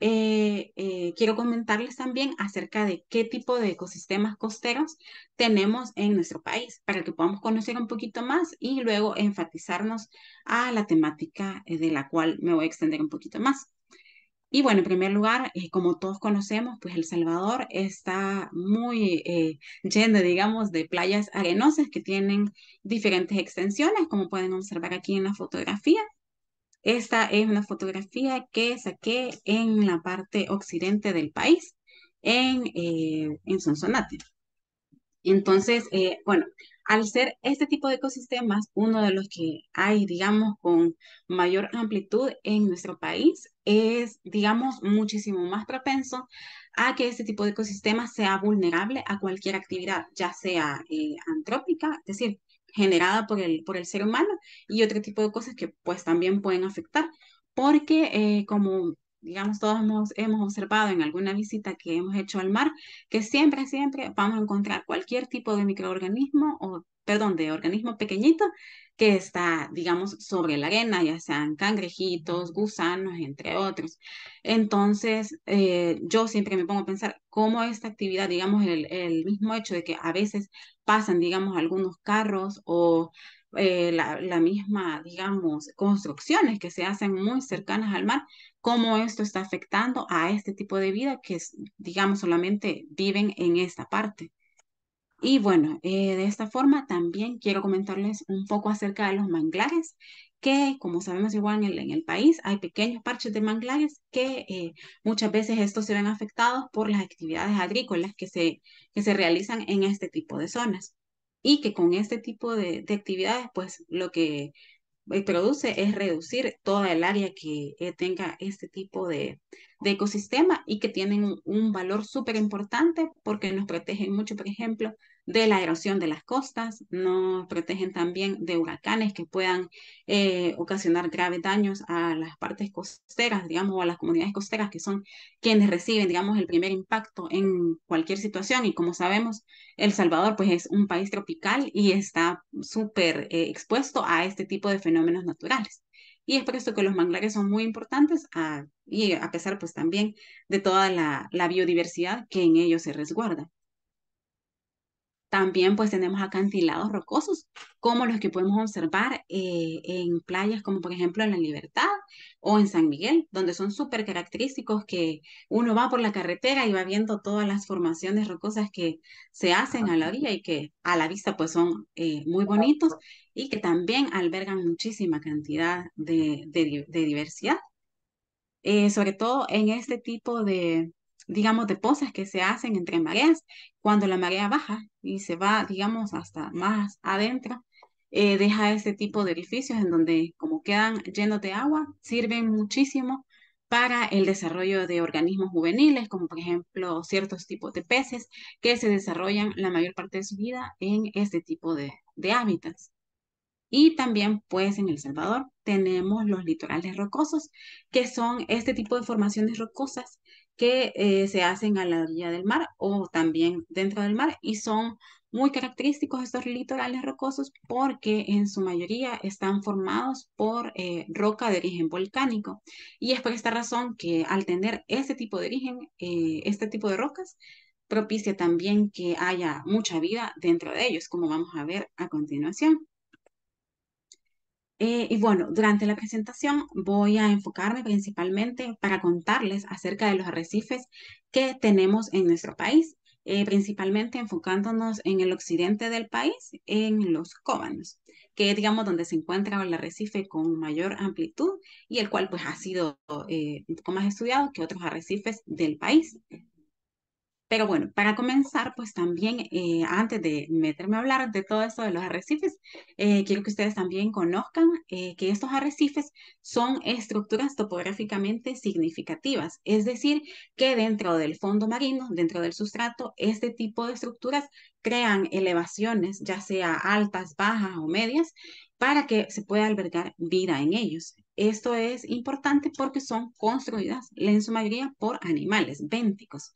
eh, eh, quiero comentarles también acerca de qué tipo de ecosistemas costeros tenemos en nuestro país para que podamos conocer un poquito más y luego enfatizarnos a la temática eh, de la cual me voy a extender un poquito más. Y bueno, en primer lugar, como todos conocemos, pues El Salvador está muy lleno, digamos, de playas arenosas que tienen diferentes extensiones, como pueden observar aquí en la fotografía. Esta es una fotografía que saqué en la parte occidente del país, en, eh, en Sonsonate. Entonces, eh, bueno, al ser este tipo de ecosistemas, uno de los que hay, digamos, con mayor amplitud en nuestro país, es, digamos, muchísimo más propenso a que este tipo de ecosistema sea vulnerable a cualquier actividad, ya sea eh, antrópica, es decir, generada por el, por el ser humano y otro tipo de cosas que pues también pueden afectar, porque eh, como digamos todos hemos, hemos observado en alguna visita que hemos hecho al mar, que siempre, siempre vamos a encontrar cualquier tipo de microorganismo o, perdón, de organismo pequeñito que está, digamos, sobre la arena, ya sean cangrejitos, gusanos, entre otros. Entonces, eh, yo siempre me pongo a pensar cómo esta actividad, digamos, el, el mismo hecho de que a veces pasan, digamos, algunos carros o eh, la, la, misma, digamos, construcciones que se hacen muy cercanas al mar, cómo esto está afectando a este tipo de vida que, digamos, solamente viven en esta parte. Y bueno, eh, de esta forma también quiero comentarles un poco acerca de los manglares, que como sabemos igual en el, en país hay pequeños parches de manglares que eh, muchas veces estos se ven afectados por las actividades agrícolas que se, que se realizan en este tipo de zonas. Y que con este tipo de, de actividades, pues lo que produce es reducir toda el área que tenga este tipo de, de ecosistema y que tienen un, un valor súper importante porque nos protegen mucho, por ejemplo, de la erosión de las costas, nos protegen también de huracanes que puedan eh, ocasionar graves daños a las partes costeras, digamos, o a las comunidades costeras que son quienes reciben, digamos, el primer impacto en cualquier situación. Y como sabemos, El Salvador, pues, es un país tropical y está súper eh, expuesto a este tipo de fenómenos naturales. Y es por eso que los manglares son muy importantes a, y a pesar pues también de toda la biodiversidad que en ellos se resguarda. También pues tenemos acantilados rocosos, como los que podemos observar eh, en playas como por ejemplo en La Libertad o en San Miguel, donde son súper característicos que uno va por la carretera y va viendo todas las formaciones rocosas que se hacen a la orilla y que a la vista pues son eh, muy bonitos y que también albergan muchísima cantidad de, diversidad. Eh, sobre todo en este tipo de, digamos, de pozas que se hacen entre mareas, cuando la marea baja y se va, digamos, hasta más adentro, eh, deja este tipo de orificios en donde, como quedan llenos de agua, sirven muchísimo para el desarrollo de organismos juveniles, como por ejemplo ciertos tipos de peces que se desarrollan la mayor parte de su vida en este tipo de, de hábitats. Y también, pues, en El Salvador tenemos los litorales rocosos, que son este tipo de formaciones rocosas que eh, se hacen a la orilla del mar o también dentro del mar y son muy característicos estos litorales rocosos porque en su mayoría están formados por eh, roca de origen volcánico. Y es por esta razón que al tener este tipo de origen, eh, este tipo de rocas, propicia también que haya mucha vida dentro de ellos, como vamos a ver a continuación. Eh, y bueno, durante la presentación voy a enfocarme principalmente para contarles acerca de los arrecifes que tenemos en nuestro país, eh, principalmente enfocándonos en el occidente del país, en los cóbanos. que es, digamos, donde se encuentra el arrecife con mayor amplitud y el cual pues ha sido eh, un poco más estudiado que otros arrecifes del país. Pero bueno, para comenzar, pues también, eh, antes de meterme a hablar de todo esto de los arrecifes, eh, quiero que ustedes también conozcan eh, que estos arrecifes son estructuras topográficamente significativas, es decir, que dentro del fondo marino, dentro del sustrato, este tipo de estructuras crean elevaciones, ya sea altas, bajas o medias, para que se pueda albergar vida en ellos. Esto es importante porque son construidas en su mayoría por animales bénticos.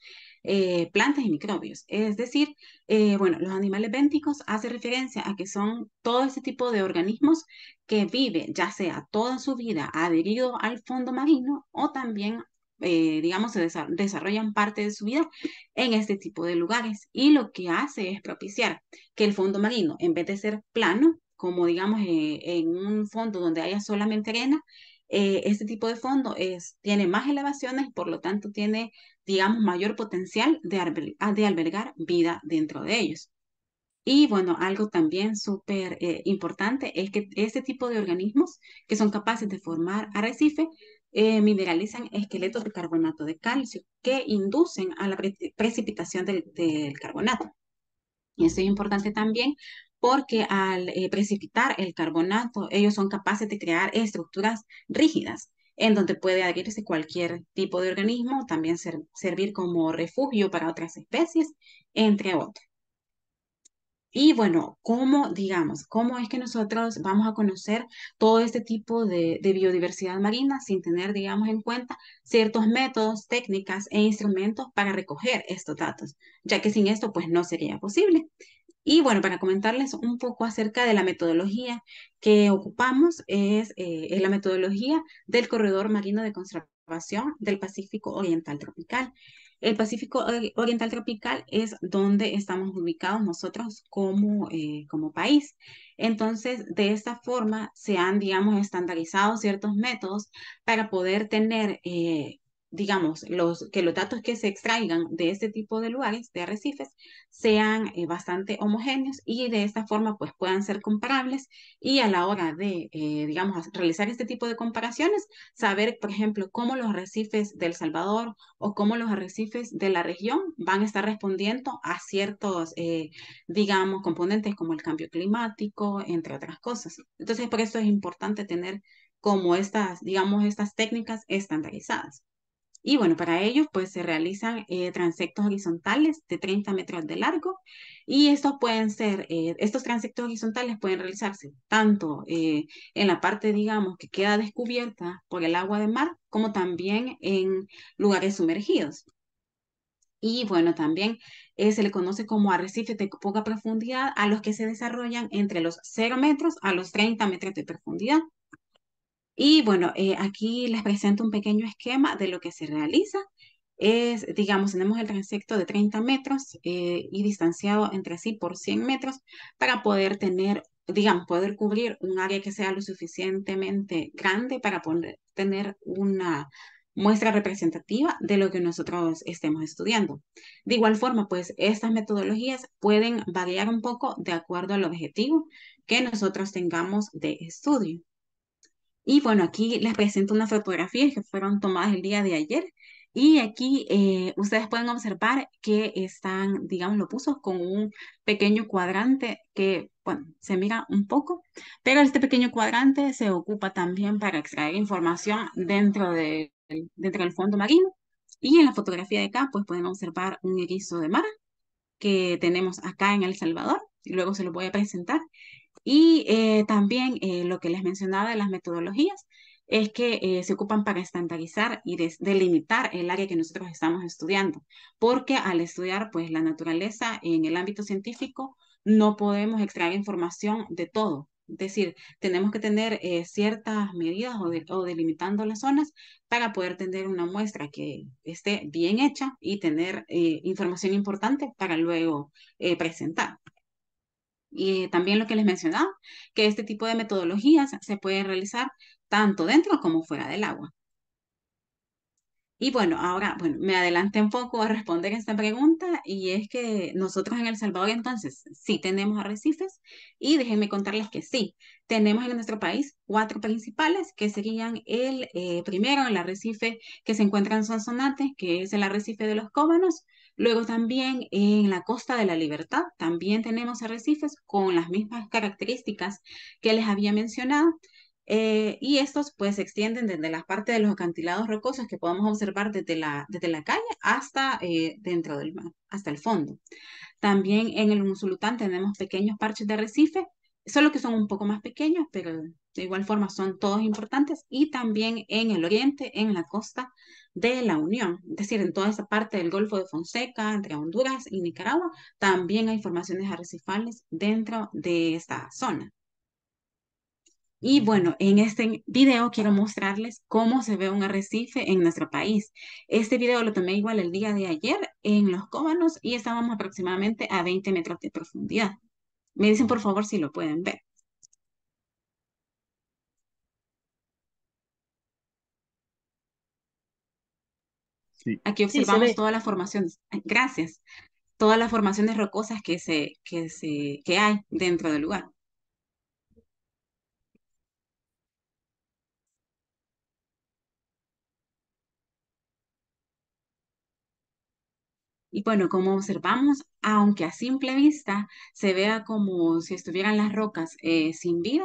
Eh, plantas y microbios. Es decir, eh, bueno, los animales bénticos hace referencia a que son todo ese tipo de organismos que viven, ya sea toda su vida adherido al fondo marino o también eh, digamos, se desarrollan parte de su vida en este tipo de lugares. Y lo que hace es propiciar que el fondo marino, en vez de ser plano, como digamos en un fondo donde haya solamente arena, este tipo de fondo tiene más elevaciones, por lo tanto tiene digamos, mayor potencial de, ah, de albergar vida dentro de ellos. Y bueno, algo también súper eh, importante es que este tipo de organismos que son capaces de formar arrecife eh, mineralizan esqueletos de carbonato de calcio que inducen a la precipitación del, carbonato. Y eso es importante también porque al eh, precipitar el carbonato, ellos son capaces de crear estructuras rígidas en donde puede adherirse cualquier tipo de organismo, también servir como refugio para otras especies, entre otros. Y bueno, ¿cómo, digamos, cómo es que nosotros vamos a conocer todo este tipo de, de, biodiversidad marina sin tener, digamos, en cuenta ciertos métodos, técnicas e instrumentos para recoger estos datos? Ya que sin esto, pues no sería posible. Y bueno, para comentarles un poco acerca de la metodología que ocupamos, es, eh, la metodología del Corredor Marino de Conservación del Pacífico Oriental Tropical. El Pacífico Oriental Tropical es donde estamos ubicados nosotros como, eh, como país. Entonces, de esta forma se han, digamos, estandarizado ciertos métodos para poder tener eh, digamos, los, que los datos que se extraigan de este tipo de lugares, de arrecifes, sean eh, bastante homogéneos y de esta forma pues puedan ser comparables y a la hora de, eh, digamos, realizar este tipo de comparaciones, saber, por ejemplo, cómo los arrecifes del Salvador o cómo los arrecifes de la región van a estar respondiendo a ciertos, eh, digamos, componentes como el cambio climático, entre otras cosas. Entonces, por eso es importante tener como estas, digamos, estas técnicas estandarizadas. Y bueno, para ello pues se realizan eh, transectos horizontales de 30 metros de largo y estos pueden ser, eh, estos transectos horizontales pueden realizarse tanto eh, en la parte, digamos, que queda descubierta por el agua de mar, como también en lugares sumergidos. Y bueno, también se le conoce como arrecifes de poca profundidad a los que se desarrollan entre los 0 metros a los 30 metros de profundidad. Y bueno, eh, aquí les presento un pequeño esquema de lo que se realiza. Es, digamos, tenemos el transecto de 30 metros eh, y distanciado entre sí por 100 metros para poder tener, digamos, poder cubrir un área que sea lo suficientemente grande para poder tener una muestra representativa de lo que nosotros estemos estudiando. De igual forma, pues estas metodologías pueden variar un poco de acuerdo al objetivo que nosotros tengamos de estudio. Y bueno, aquí les presento unas fotografías que fueron tomadas el día de ayer. Y aquí eh, ustedes pueden observar que están, digamos, lo puso con un pequeño cuadrante que, bueno, se mira un poco, pero este pequeño cuadrante se ocupa también para extraer información dentro, de, dentro del fondo marino. Y en la fotografía de acá, pues pueden observar un erizo de mar que tenemos acá en El Salvador. Y luego se lo voy a presentar. Y eh, también eh, lo que les mencionaba de las metodologías es que eh, se ocupan para estandarizar y delimitar el área que nosotros estamos estudiando, porque al estudiar pues la naturaleza en el ámbito científico no podemos extraer información de todo. Es decir, tenemos que tener ciertas medidas o, o, delimitando las zonas para poder tener una muestra que esté bien hecha y tener información importante para luego presentar. Y también lo que les mencionaba, que este tipo de metodologías se pueden realizar tanto dentro como fuera del agua. Y bueno, ahora, bueno, me adelanté un poco a responder esta pregunta y es que nosotros en El Salvador entonces sí tenemos arrecifes y déjenme contarles que sí, tenemos en nuestro país cuatro principales que serían el eh, primero, el arrecife que se encuentra en Sonsonate, que es el arrecife de los Cóbanos. Luego también en la costa de la Libertad también tenemos arrecifes con las mismas características que les había mencionado. Eh, y estos pues se extienden desde la parte de los acantilados rocosos que podemos observar desde la, desde la calle hasta eh, dentro del mar, hasta el fondo. También en el Musulután tenemos pequeños parches de arrecife, solo que son un poco más pequeños, pero de igual forma son todos importantes. Y también en el oriente, en la costa de la Unión, es decir, en toda esa parte del Golfo de Fonseca, entre Honduras y Nicaragua, también hay formaciones arrecifales dentro de esta zona. Y bueno, en este video quiero mostrarles cómo se ve un arrecife en nuestro país. Este video lo tomé igual el día de ayer en Los Cóbanos y estábamos aproximadamente a 20 metros de profundidad. Me dicen por favor si lo pueden ver. Sí. Aquí observamos todas las formaciones. Gracias. Todas las formaciones rocosas que, se, que, se, que hay dentro del lugar. Y bueno, como observamos, aunque a simple vista se vea como si estuvieran las rocas eh, sin vida,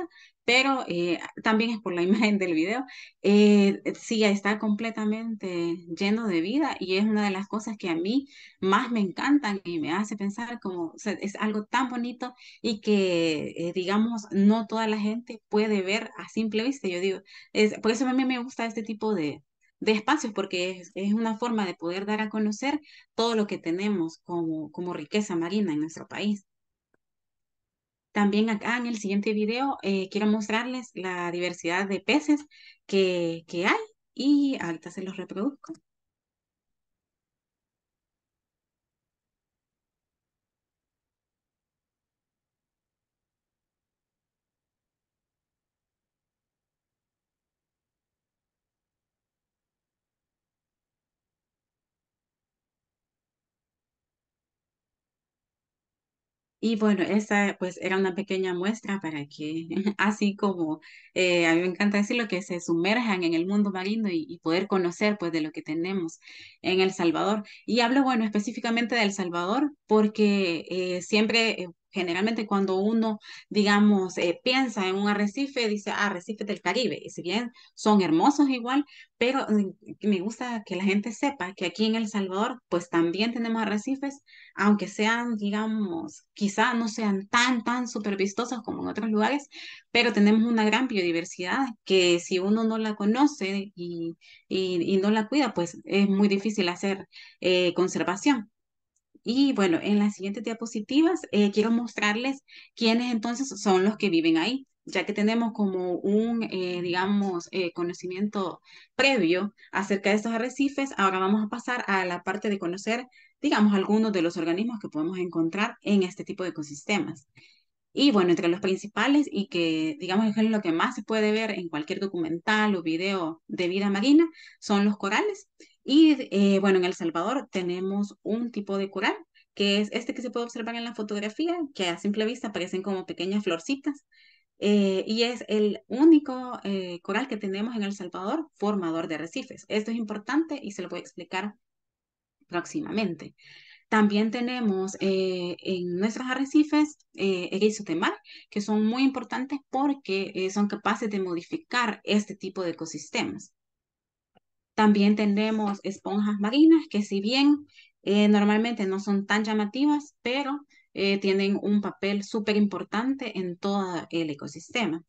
pero eh, también es por la imagen del video, eh, sí está completamente lleno de vida y es una de las cosas que a mí más me encantan y me hace pensar como es algo tan bonito y que, digamos, no toda la gente puede ver a simple vista. Yo digo, es, por eso a mí me gusta este tipo de, de espacios, porque es, una forma de poder dar a conocer todo lo que tenemos como, como riqueza marina en nuestro país. También acá en el siguiente video eh, quiero mostrarles la diversidad de peces que, que hay y ahorita se los reproduzco. Y bueno, esa pues era una pequeña muestra para que, así como eh, a mí me encanta decirlo, que se sumerjan en el mundo marino y, poder conocer pues de lo que tenemos en El Salvador. Y hablo, bueno, específicamente de El Salvador porque eh, siempre eh, generalmente cuando uno, digamos, eh, piensa en un arrecife, dice, ah, arrecife del Caribe, y si bien son hermosos igual, pero mm, me gusta que la gente sepa que aquí en El Salvador, pues también tenemos arrecifes, aunque sean, digamos, quizá no sean tan, tan súper vistosos como en otros lugares, pero tenemos una gran biodiversidad que si uno no la conoce y, y, no la cuida, pues es muy difícil hacer eh, conservación. Y bueno, en las siguientes diapositivas eh, quiero mostrarles quiénes entonces son los que viven ahí, ya que tenemos como un, eh, digamos, eh, conocimiento previo acerca de estos arrecifes. Ahora vamos a pasar a la parte de conocer, digamos, algunos de los organismos que podemos encontrar en este tipo de ecosistemas. Y bueno, entre los principales y que, digamos, es lo que más se puede ver en cualquier documental o video de vida marina, son los corales. Y eh, bueno, en El Salvador tenemos un tipo de coral, que es este que se puede observar en la fotografía, que a simple vista parecen como pequeñas florcitas. Eh, y es el único eh, coral que tenemos en El Salvador formador de arrecifes. Esto es importante y se lo voy a explicar próximamente. También tenemos en nuestros arrecifes eh, de mar, que son muy importantes porque son capaces de modificar este tipo de ecosistemas. También tenemos esponjas marinas que si bien eh, normalmente no son tan llamativas, pero eh, tienen un papel súper importante en todo el ecosistema.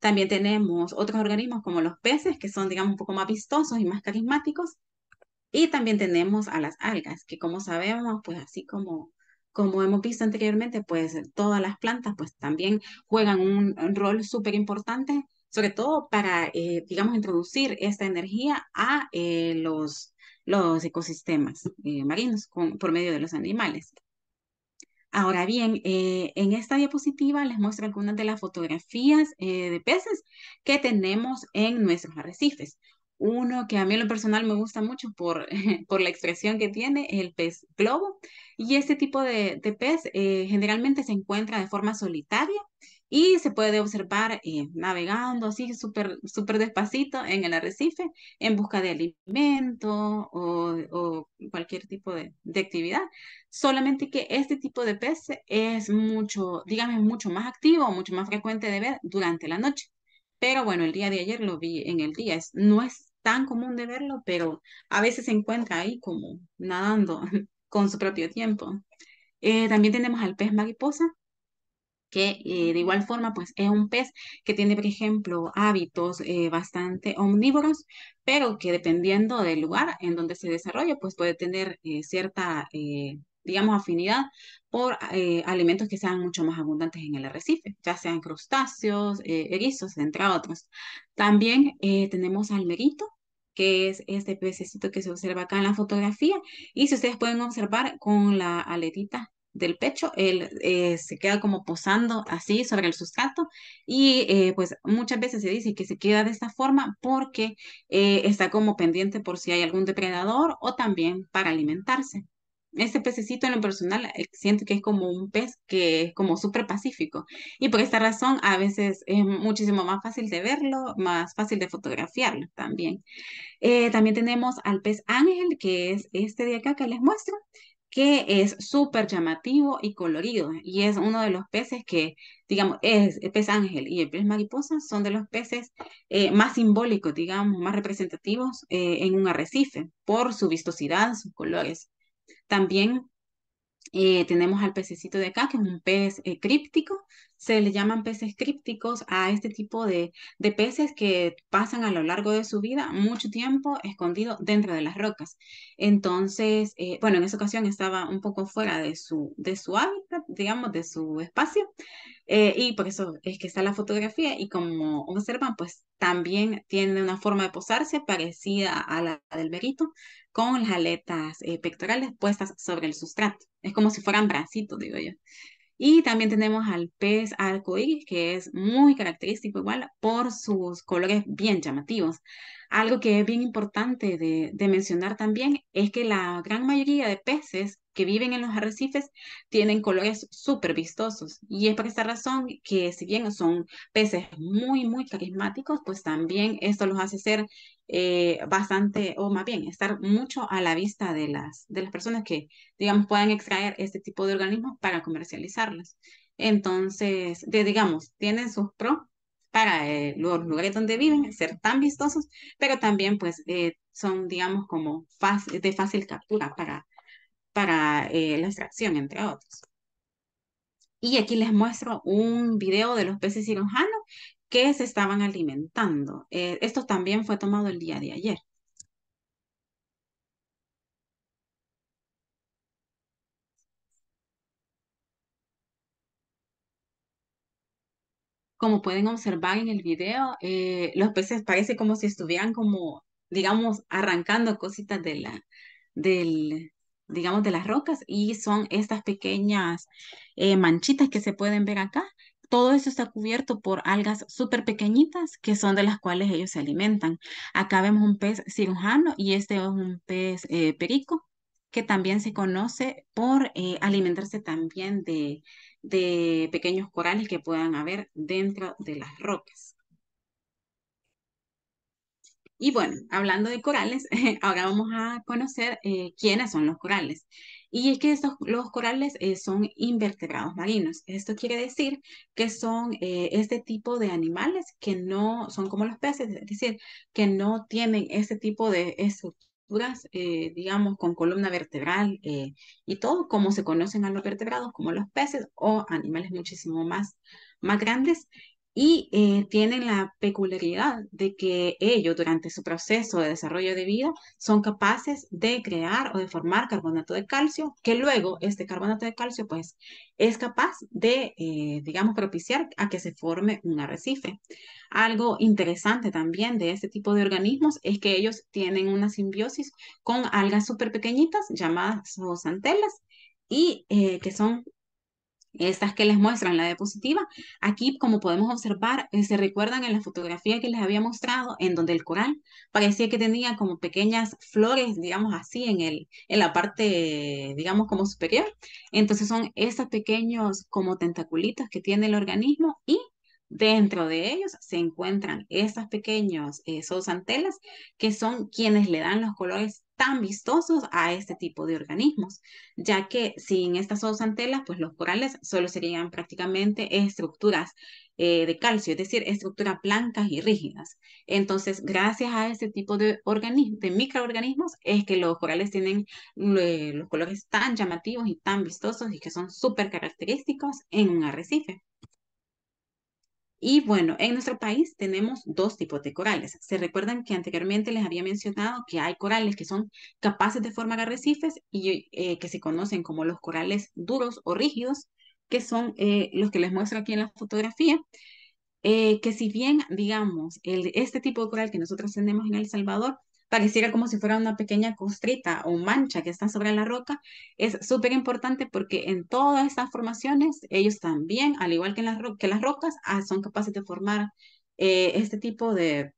También tenemos otros organismos como los peces, que son, digamos, un poco más vistosos y más carismáticos. Y también tenemos a las algas, que como sabemos, pues así como, como hemos visto anteriormente, pues todas las plantas pues también juegan un, un rol súper importante sobre todo para, eh, digamos, introducir esta energía a eh, los, los ecosistemas eh, marinos por medio de los animales. Ahora bien, en esta diapositiva les muestro algunas de las fotografías de peces que tenemos en nuestros arrecifes. uno que a mí en lo personal me gusta mucho por, por la expresión que tiene, el pez globo. Y este tipo de, pez generalmente se encuentra de forma solitaria y se puede observar eh, navegando así súper súper despacito en el arrecife en busca de alimento o, cualquier tipo de, de, actividad. Solamente que este tipo de pez es mucho, digamos, mucho más activo, mucho más frecuente de ver durante la noche. Pero bueno, el día de ayer lo vi en el día. Es, no es tan común de verlo, pero a veces se encuentra ahí como nadando con su propio tiempo. Eh, también tenemos al pez mariposa, que eh, de igual forma pues es un pez que tiene, por ejemplo, hábitos eh, bastante omnívoros, pero que dependiendo del lugar en donde se desarrolla, pues puede tener cierta, digamos, afinidad por alimentos que sean mucho más abundantes en el arrecife, ya sean crustáceos, erizos, entre otros. También tenemos al merito, que es este pececito que se observa acá en la fotografía. Y si ustedes pueden observar con la aletita del pecho, él eh, se queda como posando así sobre el sustrato y eh, pues muchas veces se dice que se queda de esta forma porque eh, está como pendiente por si hay algún depredador o también para alimentarse. Este pececito en lo personal siento que es como un pez que es como súper pacífico y por esta razón a veces es muchísimo más fácil de verlo, más fácil de fotografiarlo también. Eh, también tenemos al pez ángel, que es este de acá que les muestro, que es súper llamativo y colorido y es uno de los peces que, digamos, es el pez ángel y el pez mariposa son de los peces eh, más simbólicos, digamos, más representativos en un arrecife por su vistosidad, sus colores. También eh, tenemos al pececito de acá, que es un pez eh, críptico. Se le llaman peces crípticos a este tipo de, peces que pasan a lo largo de su vida mucho tiempo escondido dentro de las rocas. Entonces, eh, bueno, en esa ocasión estaba un poco fuera de su, de su hábitat, digamos, de su espacio. y por eso es que está la fotografía y como observan, pues también tiene una forma de posarse parecida a la del verito, con las aletas eh, pectorales puestas sobre el sustrato. Es como si fueran bracitos, digo yo. Y también tenemos al pez arcoíris, que es muy característico igual por sus colores bien llamativos. Algo que es bien importante de, mencionar también es que la gran mayoría de peces que viven en los arrecifes tienen colores súper vistosos. Y es por esta razón que si bien son peces muy, muy carismáticos, pues también esto los hace ser eh, bastante, o más bien, estar mucho a la vista de las, de las personas que, digamos, puedan extraer este tipo de organismos para comercializarlos. Entonces, digamos, tienen sus pros para eh, los lugares donde viven, ser tan vistosos, pero también pues eh, son, digamos, como de fácil captura para para eh, la extracción, entre otros. Y aquí les muestro un video de los peces cirujanos que se estaban alimentando. Eh, esto también fue tomado el día de ayer. Como pueden observar en el video, eh, los peces parece como si estuvieran como, digamos, arrancando cositas de la, del, digamos, de las rocas y son estas pequeñas eh, manchitas que se pueden ver acá. Todo eso está cubierto por algas súper pequeñitas que son de las cuales ellos se alimentan. Acá vemos un pez cirujano y este es un pez eh, perico que también se conoce por eh, alimentarse también de, de pequeños corales que puedan haber dentro de las rocas. Y bueno, hablando de corales, ahora vamos a conocer eh, quiénes son los corales. Y es que estos, los corales eh, son invertebrados marinos. Esto quiere decir que son eh, este tipo de animales que no son como los peces, es decir, que no tienen este tipo de estructuras, digamos, con columna vertebral y todo, como se conocen a los vertebrados, como los peces o animales muchísimo más, más grandes y eh, tienen la peculiaridad de que ellos durante su proceso de desarrollo de vida son capaces de crear o de formar carbonato de calcio, que luego este carbonato de calcio pues es capaz de, eh, digamos, propiciar a que se forme un arrecife. Algo interesante también de este tipo de organismos es que ellos tienen una simbiosis con algas súper pequeñitas llamadas zoosantelas y eh, que son estas que les muestran la diapositiva, aquí como podemos observar, eh, se recuerdan en la fotografía que les había mostrado, en donde el coral parecía que tenía como pequeñas flores, digamos así, en, el, en la parte, digamos, como superior. Entonces son estos pequeños como tentaculitos que tiene el organismo y Dentro de ellos se encuentran estas pequeños eh, zoosantelas que son quienes le dan los colores tan vistosos a este tipo de organismos, ya que sin estas zoosantelas, pues los corales solo serían prácticamente estructuras eh, de calcio, es decir, estructuras blancas y rígidas. Entonces, gracias a este tipo de, de microorganismos es que los corales tienen eh, los colores tan llamativos y tan vistosos y que son súper característicos en un arrecife. Y bueno, en nuestro país tenemos dos tipos de corales. Se recuerdan que anteriormente les había mencionado que hay corales que son capaces de formar arrecifes y eh, que se conocen como los corales duros o rígidos, que son eh, los que les muestro aquí en la fotografía. Eh, que si bien, digamos, este tipo de coral que nosotros tenemos en El Salvador pareciera como si fuera una pequeña costrita o mancha que está sobre la roca, es súper importante porque en todas estas formaciones ellos también, al igual que, las, rocas, ah, son capaces de formar eh, este tipo de,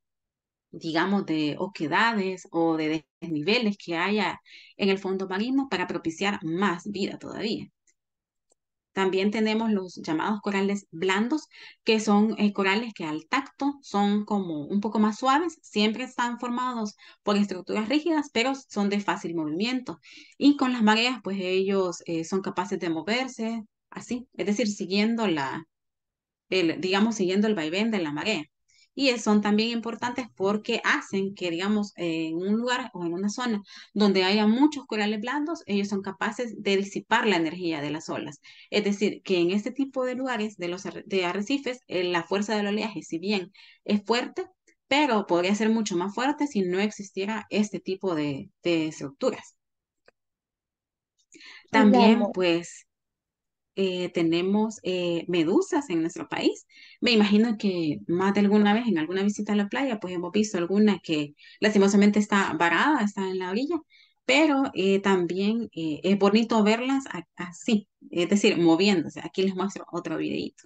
digamos, de oquedades o de desniveles que haya en el fondo marino para propiciar más vida todavía. También tenemos los llamados corales blandos, que son eh, corales que al tacto son como un poco más suaves, siempre están formados por estructuras rígidas, pero son de fácil movimiento. Y con las mareas, pues ellos eh, son capaces de moverse así, es decir, siguiendo la, digamos, siguiendo el vaivén de la marea y son también importantes porque hacen que, digamos, en un lugar o en una zona donde haya muchos corales blandos, ellos son capaces de disipar la energía de las olas. Es decir, que en este tipo de lugares de los de arrecifes, eh, la fuerza del oleaje, si bien es fuerte, pero podría ser mucho más fuerte si no existiera este tipo de, de estructuras. También, pues, eh, tenemos eh, medusas en nuestro país. Me imagino que más de alguna vez en alguna visita a la playa, pues hemos visto alguna que lastimosamente está varada, está en la orilla, pero eh, también es bonito verlas así, es decir, moviéndose. Aquí les muestro otro videito.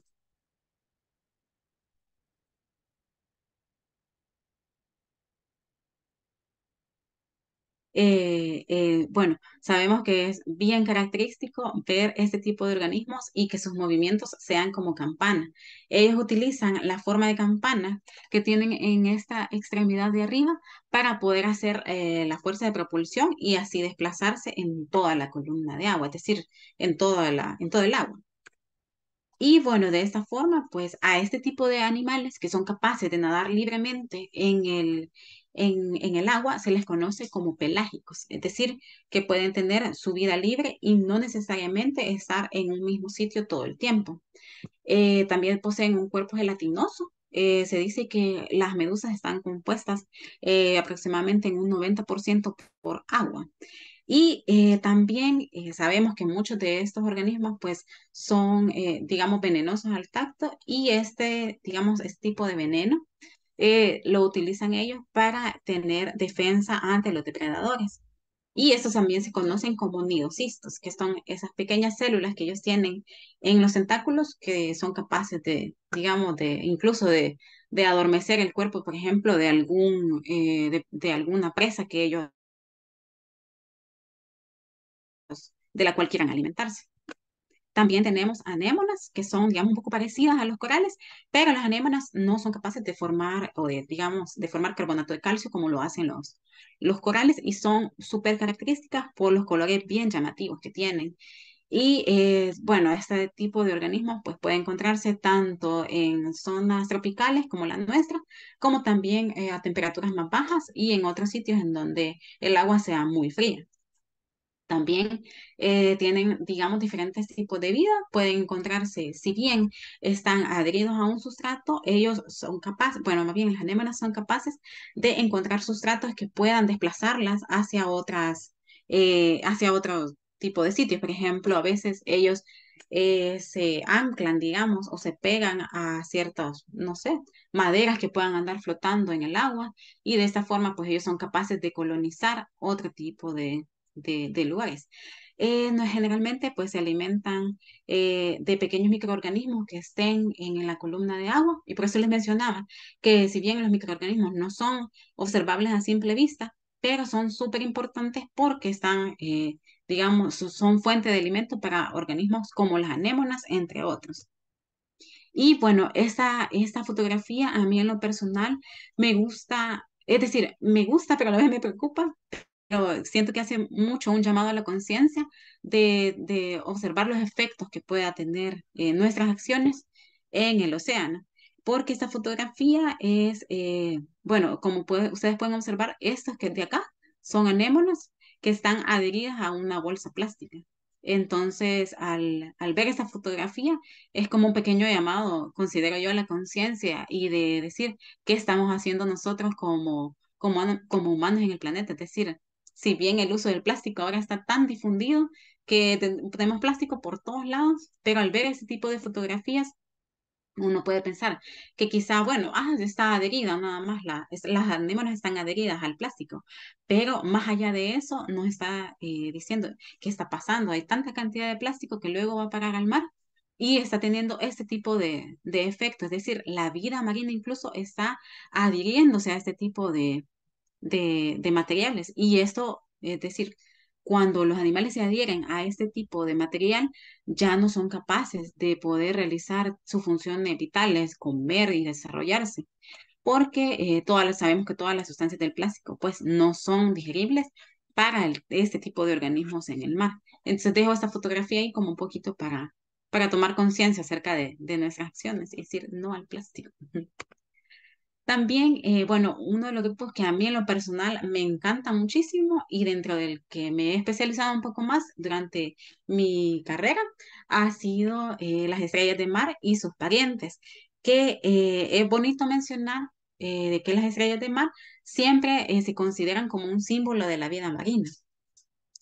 Eh, eh, bueno, sabemos que es bien característico ver este tipo de organismos y que sus movimientos sean como campana. Ellos utilizan la forma de campana que tienen en esta extremidad de arriba para poder hacer eh, la fuerza de propulsión y así desplazarse en toda la columna de agua, es decir, en, toda la, en todo el agua. Y bueno, de esta forma, pues a este tipo de animales que son capaces de nadar libremente en el, en, el agua se les conoce como pelágicos, es decir, que pueden tener su vida libre y no necesariamente estar en un mismo sitio todo el tiempo. Eh, también poseen un cuerpo gelatinoso. Eh, se dice que las medusas están compuestas eh, aproximadamente en un 90% por agua. Y también sabemos que muchos de estos organismos pues son, digamos, venenosos al tacto y este, digamos, este tipo de veneno eh, lo utilizan ellos para tener defensa ante los depredadores. Y estos también se conocen como niocistos, que son esas pequeñas células que ellos tienen en los tentáculos que son capaces de, digamos, de incluso de, de adormecer el cuerpo, por ejemplo, de, algún, eh, de alguna presa que ellos de la cual quieran alimentarse. También tenemos anémonas, que son, digamos, un poco parecidas a los corales, pero las anémonas no son capaces de formar, o de, digamos, de formar carbonato de calcio como lo hacen los, los corales y son súper características por los colores bien llamativos que tienen. Y eh, bueno, este tipo de organismos pues puede encontrarse tanto en zonas tropicales como la nuestra, como también eh, a temperaturas más bajas y en otros sitios en donde el agua sea muy fría. También eh, tienen, digamos, diferentes tipos de vida. Pueden encontrarse, si bien están adheridos a un sustrato, ellos son capaces, bueno, más bien las anémonas son capaces de encontrar sustratos que puedan desplazarlas hacia otras, eh, hacia otro tipo de sitios. Por ejemplo, a veces ellos eh, se anclan, digamos, o se pegan a ciertas, no sé, maderas que puedan andar flotando en el agua y de esta forma, pues ellos son capaces de colonizar otro tipo de, de, lugares. eh, generalmente pues se alimentan eh, de pequeños microorganismos que estén en, la columna de agua y por eso les mencionaba que si bien los microorganismos no son observables a simple vista, pero son súper importantes porque están, eh, digamos, son fuente de alimento para organismos como las anémonas, entre otros. Y bueno, esta, esta fotografía a mí en lo personal me gusta, es decir, me gusta, pero a la vez me preocupa, siento que hace mucho un llamado a la conciencia de, de, observar los efectos que pueda tener eh, nuestras acciones en el océano. Porque esta fotografía es, eh, bueno, como ustedes pueden observar, estos que de acá son anémonas que están adheridas a una bolsa plástica. Entonces, al, al, ver esta fotografía, es como un pequeño llamado, considero yo, a la conciencia y de decir qué estamos haciendo nosotros como, como, como humanos en el planeta. Es decir, si bien el uso del plástico ahora está tan difundido que tenemos plástico por todos lados, pero al ver ese tipo de fotografías, uno puede pensar que quizá, bueno, ah, está adherida nada más, la, las anémonas están adheridas al plástico, pero más allá de eso nos está eh, diciendo qué está pasando. Hay tanta cantidad de plástico que luego va a parar al mar y está teniendo este tipo de, de efecto. Es decir, la vida marina incluso está adhiriéndose a este tipo de, de, de materiales. Y esto, es decir, cuando los animales se adhieren a este tipo de material, ya no son capaces de poder realizar sus funciones vitales, comer y desarrollarse, porque eh, todas sabemos que todas las sustancias del plástico pues no son digeribles para este tipo de organismos en el mar. Entonces dejo esta fotografía ahí como un poquito para, para tomar conciencia acerca de, de nuestras acciones y decir no al plástico. También, eh, bueno, uno de los grupos que a mí en lo personal me encanta muchísimo y dentro del que me he especializado un poco más durante mi carrera ha sido eh, las estrellas de mar y sus parientes, que eh, es bonito mencionar de que las estrellas de mar siempre se consideran como un símbolo de la vida marina.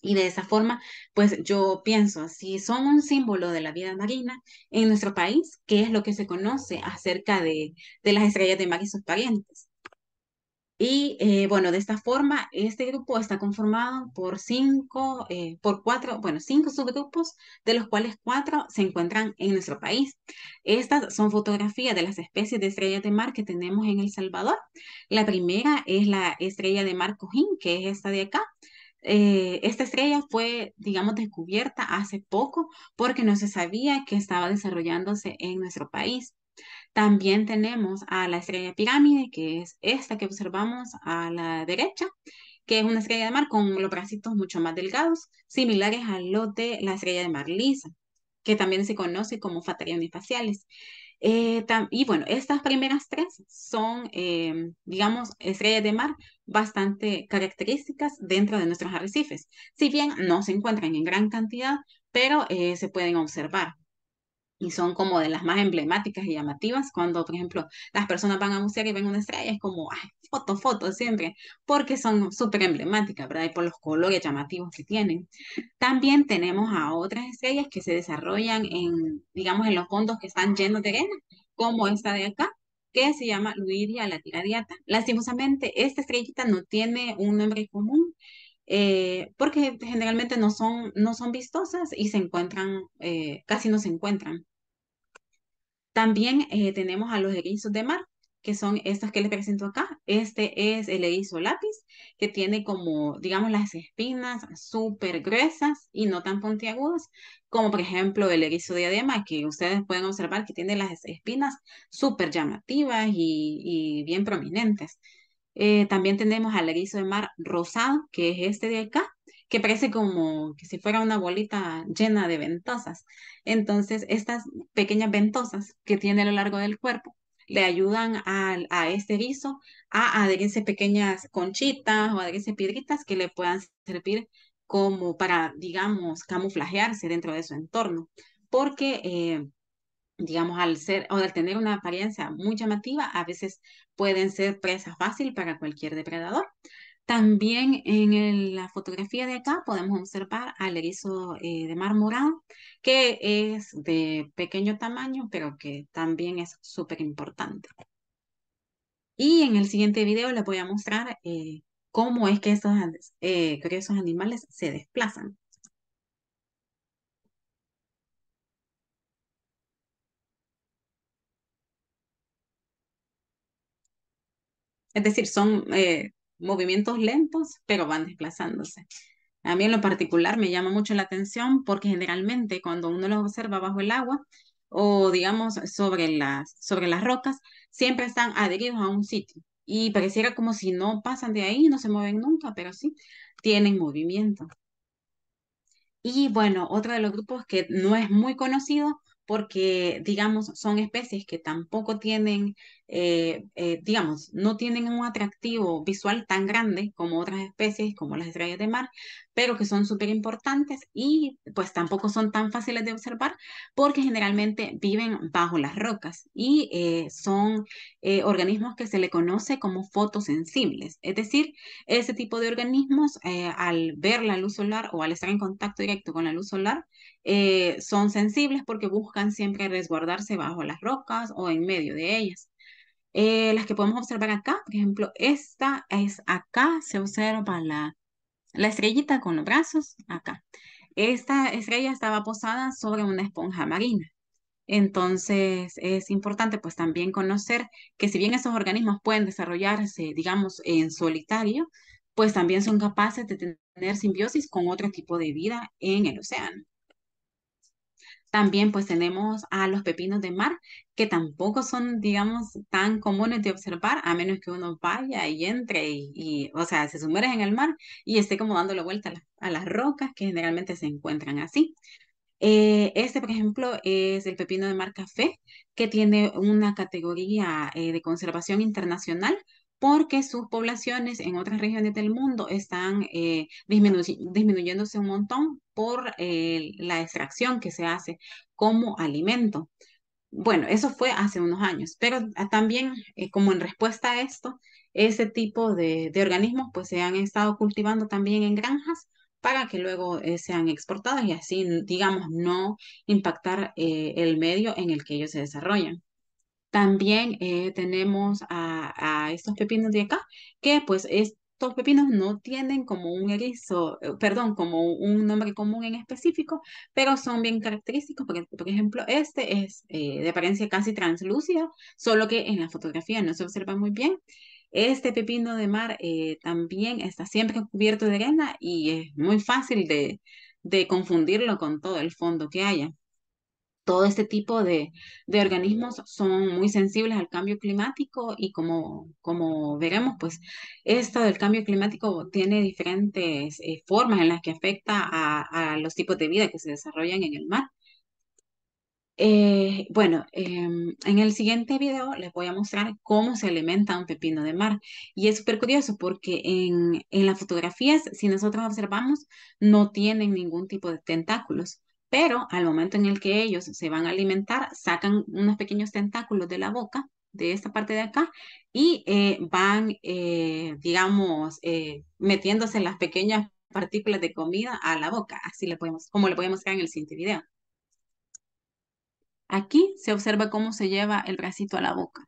Y de esa forma, pues yo pienso, si son un símbolo de la vida marina en nuestro país, ¿qué es lo que se conoce acerca de, de las estrellas de mar y sus parientes? Y eh, bueno, de esta forma, este grupo está conformado por cinco, eh, por cuatro, bueno, cinco subgrupos, de los cuales cuatro se encuentran en nuestro país. Estas son fotografías de las especies de estrellas de mar que tenemos en El Salvador. La primera es la estrella de mar cojín, que es esta de acá. Eh, esta estrella fue, digamos, descubierta hace poco porque no se sabía que estaba desarrollándose en nuestro país. También tenemos a la estrella pirámide, que es esta que observamos a la derecha, que es una estrella de mar con los bracitos mucho más delgados, similares a los de la estrella de mar lisa, que también se conoce como fatariones faciales. Eh, y bueno, estas primeras tres son, eh, digamos, estrellas de mar bastante características dentro de nuestros arrecifes. Si bien no se encuentran en gran cantidad, pero eh, se pueden observar y son como de las más emblemáticas y llamativas cuando, por ejemplo, las personas van a bucear y ven una estrella, es como, ay, foto, foto siempre, porque son súper emblemáticas, ¿verdad? Y por los colores llamativos que tienen. También tenemos a otras estrellas que se desarrollan en, digamos, en los fondos que están llenos de arena, como esta de acá, que se llama Luidia latiradiata. Lastimosamente, esta estrellita no tiene un nombre común, eh, porque generalmente no son, no son vistosas y se encuentran, eh, casi no se encuentran. También eh, tenemos a los erizos de mar, que son estas que les presento acá. Este es el erizo lápiz, que tiene como, digamos, las espinas súper gruesas y no tan puntiagudas, como por ejemplo el erizo diadema, que ustedes pueden observar que tiene las espinas súper llamativas y, bien prominentes. Eh, también tenemos al erizo de mar rosado, que es este de acá, que parece como que si fuera una bolita llena de ventosas. Entonces, estas pequeñas ventosas que tiene a lo largo del cuerpo le ayudan a, a este erizo a adherirse pequeñas conchitas o adherirse piedritas que le puedan servir como para, digamos, camuflajearse dentro de su entorno. Porque, eh, digamos, al ser o al tener una apariencia muy llamativa, a veces pueden ser presa fácil para cualquier depredador. También en la fotografía de acá podemos observar al erizo eh, de mar que es de pequeño tamaño, pero que también es súper importante. Y en el siguiente video les voy a mostrar eh, cómo es que estos eh, animales se desplazan. Es decir, son eh, movimientos lentos, pero van desplazándose. A mí en lo particular me llama mucho la atención porque generalmente cuando uno los observa bajo el agua o digamos sobre las, sobre las rocas, siempre están adheridos a un sitio y pareciera como si no pasan de ahí, no se mueven nunca, pero sí tienen movimiento. Y bueno, otro de los grupos que no es muy conocido porque, digamos, son especies que tampoco tienen, eh, eh, digamos, no tienen un atractivo visual tan grande como otras especies, como las estrellas de mar, pero que son súper importantes y pues tampoco son tan fáciles de observar porque generalmente viven bajo las rocas y eh, son organismos que se le conoce como fotosensibles. Es decir, ese tipo de organismos al ver la luz solar o al estar en contacto directo con la luz solar, son sensibles porque buscan siempre resguardarse bajo las rocas o en medio de ellas. Eh, las que podemos observar acá, por ejemplo, esta es acá, se observa la, la estrellita con los brazos, acá. Esta estrella estaba posada sobre una esponja marina. Entonces, es importante pues también conocer que si bien estos organismos pueden desarrollarse, digamos, en solitario, pues también son capaces de tener simbiosis con otro tipo de vida en el océano. También pues tenemos a los pepinos de mar, que tampoco son, digamos, tan comunes de observar, a menos que uno vaya y entre y, o sea, se sumerge en el mar y esté como dándole vuelta a, las rocas que generalmente se encuentran así. Eh, este, por ejemplo, es el pepino de mar café, que tiene una categoría eh, de conservación internacional porque sus poblaciones en otras regiones del mundo están eh, disminuyéndose un montón por eh, la extracción que se hace como alimento. Bueno, eso fue hace unos años, pero también eh, como en respuesta a esto, ese tipo de, organismos pues se han estado cultivando también en granjas para que luego sean exportados y así, digamos, no impactar el medio en el que ellos se desarrollan. También eh, tenemos a, estos pepinos de acá, que pues estos pepinos no tienen como un erizo, eh, perdón, como un nombre común en específico, pero son bien característicos, porque por ejemplo este es eh, de apariencia casi translúcida, solo que en la fotografía no se observa muy bien. Este pepino de mar también está siempre cubierto de arena y es muy fácil de, de confundirlo con todo el fondo que haya todo este tipo de, organismos son muy sensibles al cambio climático y como, como veremos, pues esto del cambio climático tiene diferentes eh, formas en las que afecta a, los tipos de vida que se desarrollan en el mar. Eh, bueno, em, en el siguiente video les voy a mostrar cómo se alimenta un pepino de mar. Y es súper curioso porque en, en las fotografías, si nosotros observamos, no tienen ningún tipo de tentáculos pero al momento en el que ellos se van a alimentar, sacan unos pequeños tentáculos de la boca, de esta parte de acá, y eh, van, eh, digamos, eh, metiéndose las pequeñas partículas de comida a la boca, así le podemos, como le podemos ver en el siguiente video. Aquí se observa cómo se lleva el bracito a la boca.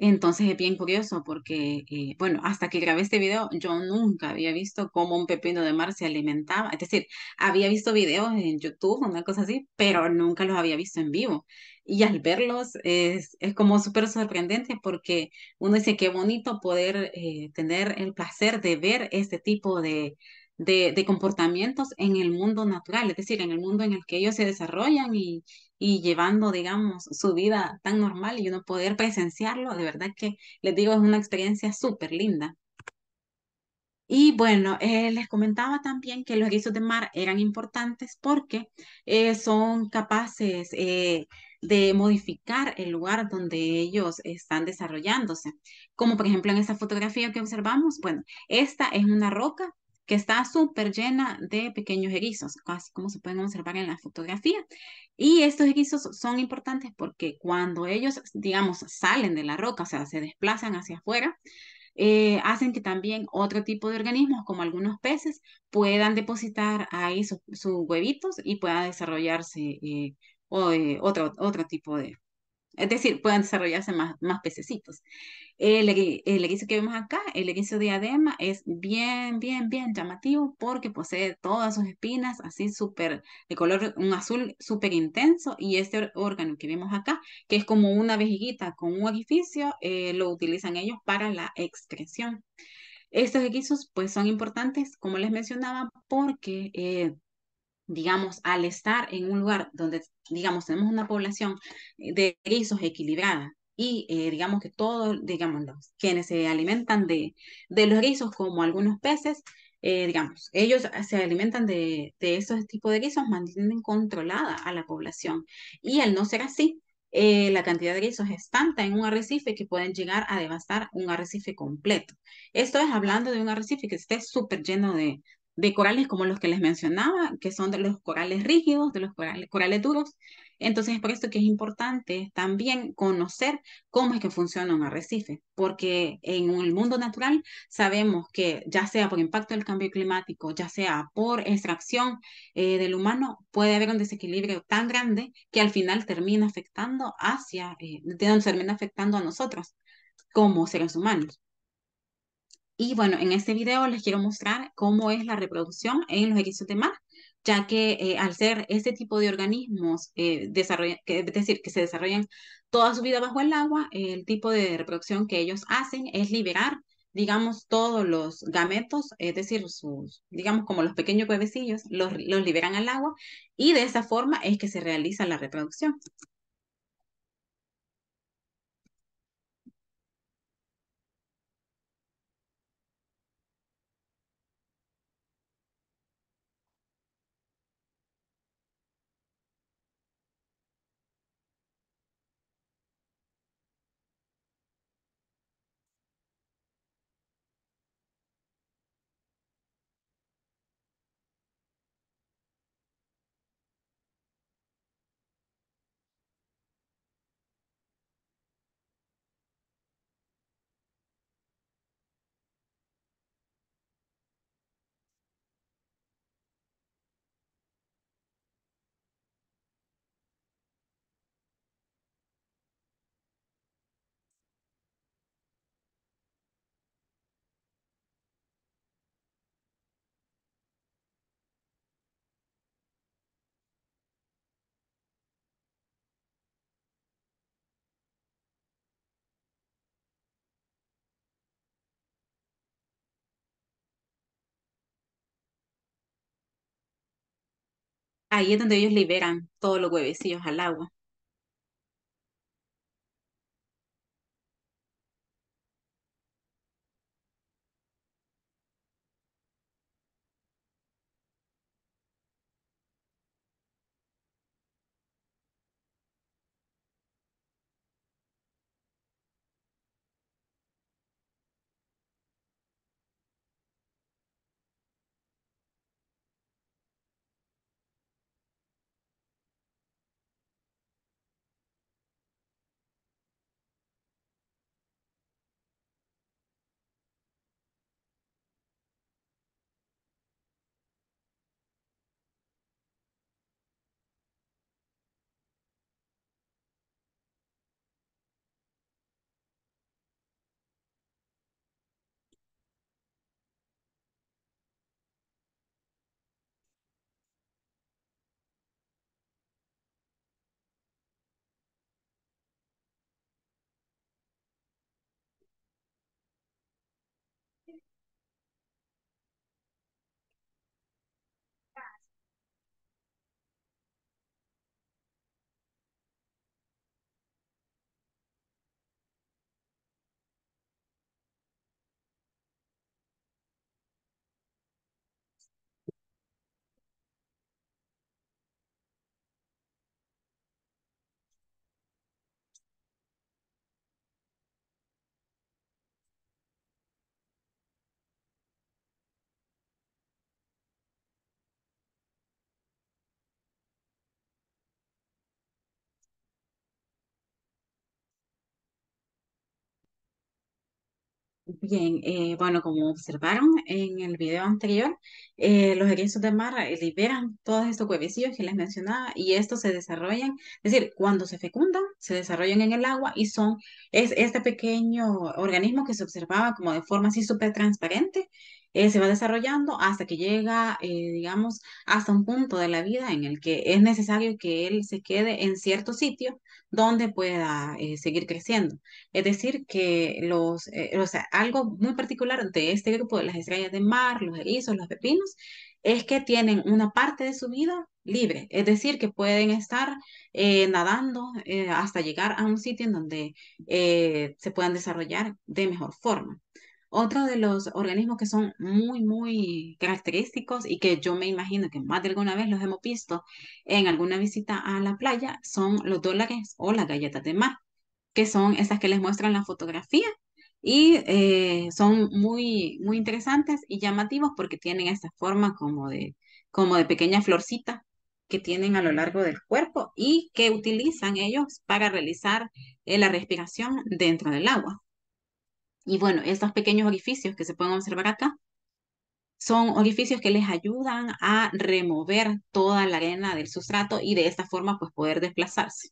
Entonces es bien curioso porque, eh, bueno, hasta que grabé este video, yo nunca había visto cómo un pepino de mar se alimentaba. Es decir, había visto videos en YouTube, una cosa así, pero nunca los había visto en vivo. Y al verlos es, es como súper sorprendente porque uno dice qué bonito poder eh, tener el placer de ver este tipo de, de, comportamientos en el mundo natural, es decir, en el mundo en el que ellos se desarrollan y, y llevando, digamos, su vida tan normal y uno poder presenciarlo, de verdad que les digo, es una experiencia súper linda. Y bueno, eh, les comentaba también que los erizos de mar eran importantes porque eh, son capaces eh, de modificar el lugar donde ellos están desarrollándose. Como por ejemplo en esta fotografía que observamos, bueno, esta es una roca que está súper llena de pequeños erizos, casi como se pueden observar en la fotografía. Y estos erizos son importantes porque cuando ellos, digamos, salen de la roca, o sea, se desplazan hacia afuera, eh, hacen que también otro tipo de organismos, como algunos peces, puedan depositar ahí sus, huevitos y pueda desarrollarse eh, o, eh, otro, otro tipo de, Es decir, pueden desarrollarse más, más pececitos. El, el que vemos acá, el erizo diadema, es bien, bien, bien llamativo porque posee todas sus espinas así súper, de color, un azul súper intenso y este órgano que vemos acá, que es como una vejiguita con un orificio, eh, lo utilizan ellos para la excreción. Estos erizos pues son importantes, como les mencionaba, porque eh, digamos, al estar en un lugar donde, digamos, tenemos una población de erizos equilibrada y, eh, digamos, que todos, digamos, quienes se alimentan de, de los erizos, como algunos peces, eh, digamos, ellos se alimentan de, de esos tipos de erizos, mantienen controlada a la población. Y al no ser así, eh, la cantidad de erizos es tanta en un arrecife que pueden llegar a devastar un arrecife completo. Esto es hablando de un arrecife que esté súper lleno de, de corales como los que les mencionaba, que son de los corales rígidos, de los corales, duros. Entonces es por esto que es importante también conocer cómo es que funciona un arrecife, porque en el mundo natural sabemos que ya sea por impacto del cambio climático, ya sea por extracción eh, del humano, puede haber un desequilibrio tan grande que al final termina afectando hacia, eh, termina afectando a nosotros como seres humanos. Y bueno, en este video les quiero mostrar cómo es la reproducción en los mar, ya que eh, al ser este tipo de organismos, eh, es decir, que se desarrollan toda su vida bajo el agua, el tipo de reproducción que ellos hacen es liberar, digamos, todos los gametos, es decir, sus, digamos, como los pequeños huevecillos, los, los liberan al agua y de esa forma es que se realiza la reproducción. Ahí es donde ellos liberan todos los huevecillos al agua. Bien, eh, bueno, como observaron en el video anterior, eh, los erizos de mar eh, liberan todos estos huevecillos que les mencionaba y estos se desarrollan, es decir, cuando se fecundan, se desarrollan en el agua y son, es este pequeño organismo que se observaba como de forma así súper transparente eh, se va desarrollando hasta que llega, eh, digamos, hasta un punto de la vida en el que es necesario que él se quede en cierto sitio donde pueda eh, seguir creciendo. Es decir, que los, o sea, algo muy particular de este grupo de las estrellas de mar, los erizos, los pepinos, es que tienen una parte de su vida libre, es decir, que pueden estar nadando hasta llegar a un sitio en donde se puedan desarrollar de mejor forma. Otro de los organismos que son muy, muy característicos y que yo me imagino que más de alguna vez los hemos visto en alguna visita a la playa son los dólares o las galletas de mar, que son esas que les muestran la fotografía y eh, son muy, muy interesantes y llamativos porque tienen esta forma como de, como de pequeña florcita que tienen a lo largo del cuerpo y que utilizan ellos para realizar eh, la respiración dentro del agua. Y bueno, estos pequeños orificios que se pueden observar acá son orificios que les ayudan a remover toda la arena del sustrato y de esta forma pues poder desplazarse.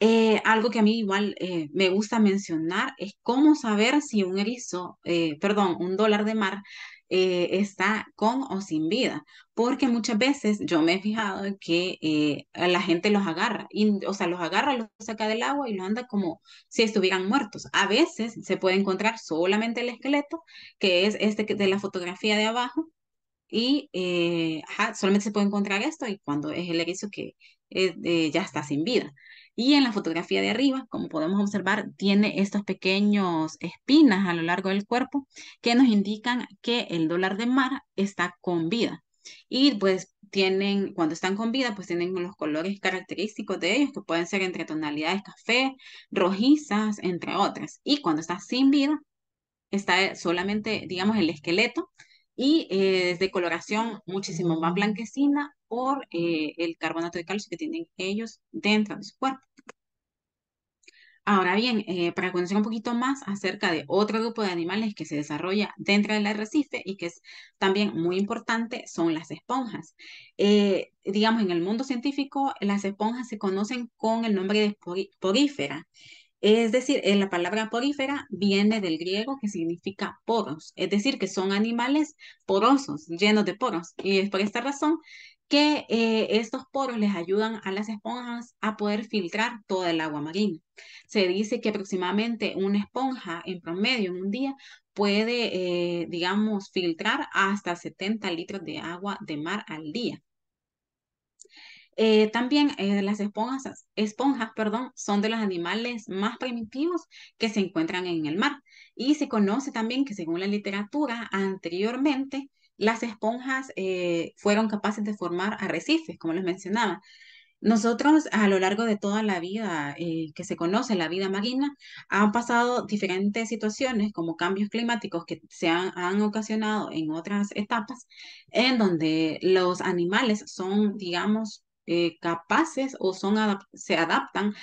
Eh, algo que a mí igual eh, me gusta mencionar es cómo saber si un erizo, eh, perdón, un dólar de mar eh, está con o sin vida, porque muchas veces yo me he fijado que eh, la gente los agarra, y, o sea, los agarra, los saca del agua y los anda como si estuvieran muertos. A veces se puede encontrar solamente el esqueleto, que es este de la fotografía de abajo, y eh, solamente se puede encontrar esto y cuando es el erizo que ya está sin vida. Y en la fotografía de arriba, como podemos observar, tiene estos pequeños espinas a lo largo del cuerpo que nos indican que el dólar de mar está con vida. Y pues tienen, cuando están con vida, pues tienen los colores característicos de ellos, que pueden ser entre tonalidades café, rojizas, entre otras. Y cuando está sin vida, está solamente, digamos, el esqueleto y es de coloración muchísimo más blanquecina por eh, el carbonato de calcio que tienen ellos dentro de su cuerpo. Ahora bien, eh, para conocer un poquito más acerca de otro grupo de animales que se desarrolla dentro del arrecife y que es también muy importante, son las esponjas. Eh, digamos, en el mundo científico, las esponjas se conocen con el nombre de porífera. Es decir, la palabra porífera viene del griego que significa poros, es decir, que son animales porosos, llenos de poros. Y es por esta razón que eh, estos poros les ayudan a las esponjas a poder filtrar toda el agua marina. Se dice que aproximadamente una esponja en promedio en un día puede, eh, digamos, filtrar hasta 70 litros de agua de mar al día. Eh, también las esponjas, esponjas perdón, son de los animales más primitivos que se encuentran en el mar. Y se conoce también que según la literatura anteriormente, las esponjas eh, fueron capaces de formar arrecifes, como les mencionaba. Nosotros a lo largo de toda la vida eh, que se conoce, la vida marina, han pasado diferentes situaciones como cambios climáticos que se han, ocasionado en otras etapas, en donde los animales son, digamos, eh, capaces o son se adaptan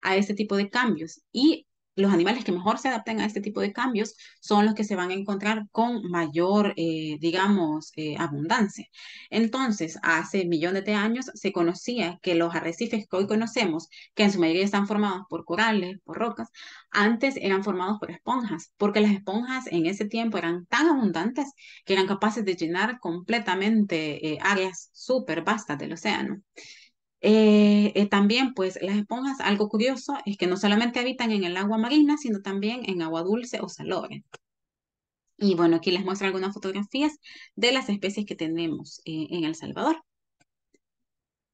a este tipo de cambios. Y los animales que mejor se adapten a este tipo de cambios son los que se van a encontrar con mayor, eh, digamos, eh, abundancia. Entonces, hace millones de años se conocía que los arrecifes que hoy conocemos, que en su mayoría están formados por corales, por rocas, antes eran formados por esponjas, porque las esponjas en ese tiempo eran tan abundantes que eran capaces de llenar completamente eh, áreas súper vastas del océano. Eh, eh, también, pues las esponjas, algo curioso es que no solamente habitan en el agua marina, sino también en agua dulce o salobre. Y bueno, aquí les muestro algunas fotografías de las especies que tenemos eh, en El Salvador.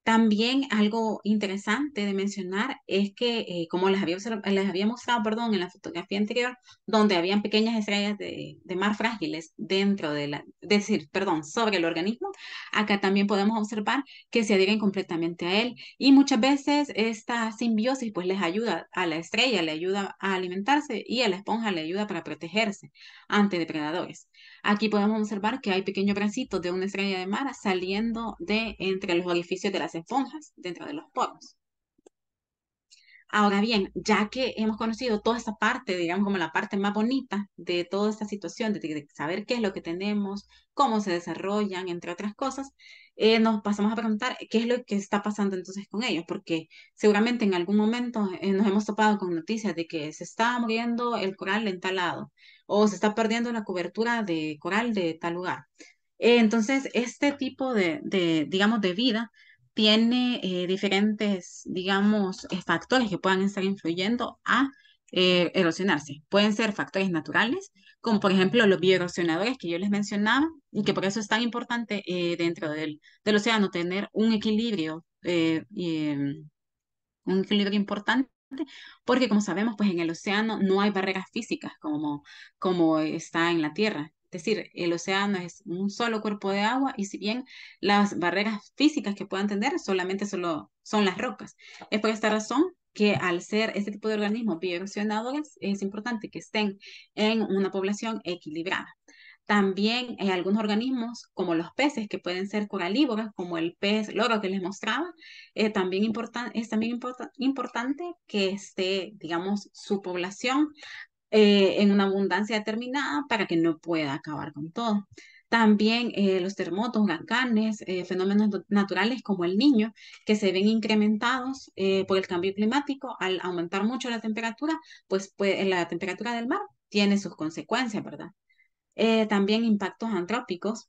También algo interesante de mencionar es que, eh, como les había, les había mostrado, perdón, en la fotografía anterior, donde habían pequeñas estrellas de, mar frágiles dentro de la, decir, perdón, sobre el organismo, acá también podemos observar que se adhieren completamente a él y muchas veces esta simbiosis pues les ayuda a la estrella, le ayuda a alimentarse y a la esponja le ayuda para protegerse ante depredadores. Aquí podemos observar que hay pequeños bracitos de una estrella de mar saliendo de entre los orificios de las esponjas, dentro de los poros. Ahora bien, ya que hemos conocido toda esta parte, digamos como la parte más bonita de toda esta situación, de, saber qué es lo que tenemos, cómo se desarrollan, entre otras cosas, eh, nos pasamos a preguntar qué es lo que está pasando entonces con ellos, porque seguramente en algún momento eh, nos hemos topado con noticias de que se está muriendo el coral en tal lado o se está perdiendo la cobertura de coral de tal lugar. Eh, entonces, este tipo de, digamos, de vida tiene eh, diferentes, digamos, eh, factores que puedan estar influyendo a erosionarse. Pueden ser factores naturales, como por ejemplo los bioerosionadores que yo les mencionaba, y que por eso es tan importante dentro del, del, océano tener un equilibrio, em, un equilibrio importante porque como sabemos, pues en el océano no hay barreras físicas como, como está en la Tierra. Es decir, el océano es un solo cuerpo de agua y si bien las barreras físicas que puedan tener solamente solo son las rocas. Es por esta razón que al ser este tipo de organismos bioerosionadores es importante que estén en una población equilibrada. También hay algunos organismos, como los peces, que pueden ser coralívoros, como el pez loro que les mostraba, eh, también es también importante que esté, digamos, su población eh, en una abundancia determinada para que no pueda acabar con todo. También eh, los terremotos, huracanes, fenómenos naturales como el niño, que se ven incrementados por el cambio climático al aumentar mucho la temperatura, pues, pues la temperatura del mar tiene sus consecuencias, ¿verdad? También impactos antrópicos,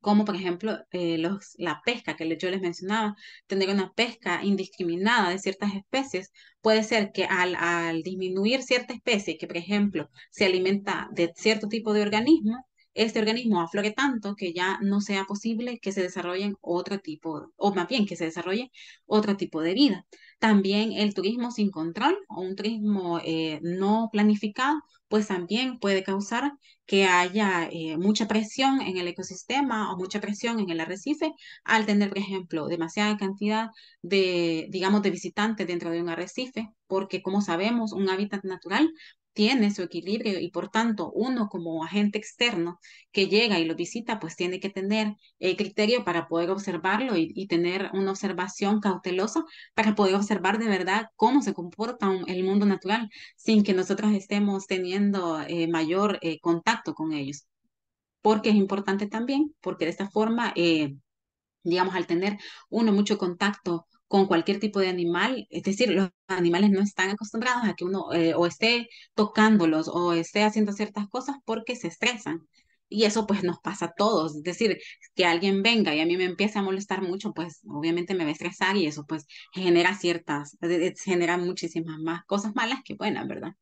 como por ejemplo eh, los, la pesca que yo les mencionaba, tener una pesca indiscriminada de ciertas especies, puede ser que al, al disminuir cierta especie que por ejemplo se alimenta de cierto tipo de organismo, este organismo aflore tanto que ya no sea posible que se desarrollen otro tipo, o más bien que se desarrolle otro tipo de vida. También el turismo sin control o un turismo eh, no planificado, pues también puede causar que haya eh, mucha presión en el ecosistema o mucha presión en el arrecife al tener, por ejemplo, demasiada cantidad de, digamos, de visitantes dentro de un arrecife, porque como sabemos, un hábitat natural tiene su equilibrio y por tanto uno como agente externo que llega y lo visita, pues tiene que tener el criterio para poder observarlo y, tener una observación cautelosa para poder observar de verdad cómo se comporta el mundo natural sin que nosotros estemos teniendo eh, mayor eh, contacto con ellos. Porque es importante también, porque de esta forma, eh, digamos, al tener uno mucho contacto con cualquier tipo de animal, es decir, los animales no están acostumbrados a que uno eh, o esté tocándolos o esté haciendo ciertas cosas porque se estresan. Y eso pues nos pasa a todos, es decir, que alguien venga y a mí me empiece a molestar mucho, pues obviamente me va a estresar y eso pues genera ciertas, genera muchísimas más cosas malas que buenas, ¿verdad?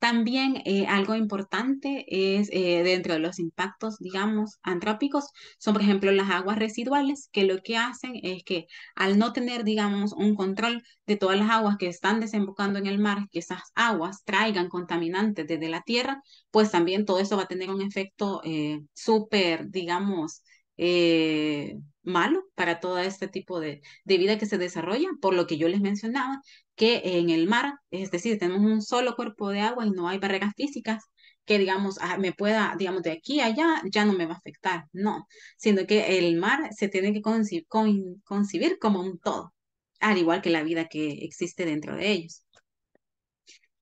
También eh, algo importante es eh, dentro de los impactos, digamos, antrópicos, son por ejemplo las aguas residuales, que lo que hacen es que al no tener, digamos, un control de todas las aguas que están desembocando en el mar, que esas aguas traigan contaminantes desde la tierra, pues también todo eso va a tener un efecto eh, súper, digamos, malo para todo este tipo de, de, vida que se desarrolla, por lo que yo les mencionaba, que en el mar, es decir, tenemos un solo cuerpo de agua y no hay barreras físicas que, digamos, ah, me pueda, digamos, de aquí a allá ya no me va a afectar, no, sino que el mar se tiene que concebir como un todo, al igual que la vida que existe dentro de ellos.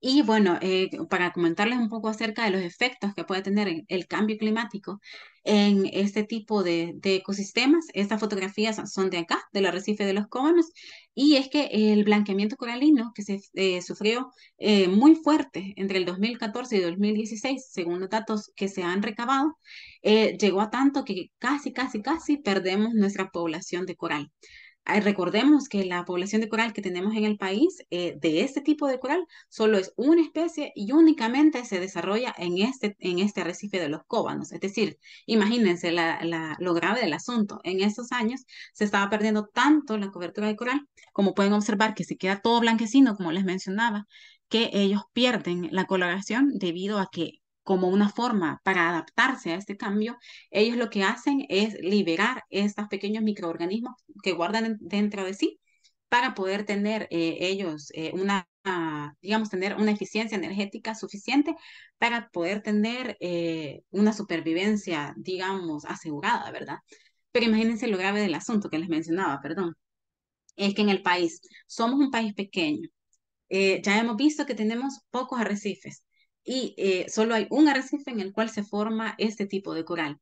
Y bueno, eh, para comentarles un poco acerca de los efectos que puede tener el cambio climático en este tipo de, ecosistemas, estas fotografías son de acá, del arrecife de los Cómonos, y es que el blanqueamiento coralino que se eh, sufrió eh, muy fuerte entre el 2014 y 2016, según los datos que se han recabado, llegó a tanto que casi, casi, casi perdemos nuestra población de coral recordemos que la población de coral que tenemos en el país, eh, de este tipo de coral, solo es una especie y únicamente se desarrolla en este, en este arrecife de los cóbanos. Es decir, imagínense la, lo grave del asunto. En esos años se estaba perdiendo tanto la cobertura de coral, como pueden observar que se queda todo blanquecino, como les mencionaba, que ellos pierden la coloración debido a que como una forma para adaptarse a este cambio, ellos lo que hacen es liberar estos pequeños microorganismos que guardan dentro de sí para poder tener eh, ellos eh, una, digamos, tener una eficiencia energética suficiente para poder tener eh, una supervivencia, digamos, asegurada, ¿verdad? Pero imagínense lo grave del asunto que les mencionaba, perdón. Es que en el país somos un país pequeño, eh, ya hemos visto que tenemos pocos arrecifes y eh, solo hay un arrecife en el cual se forma este tipo de coral.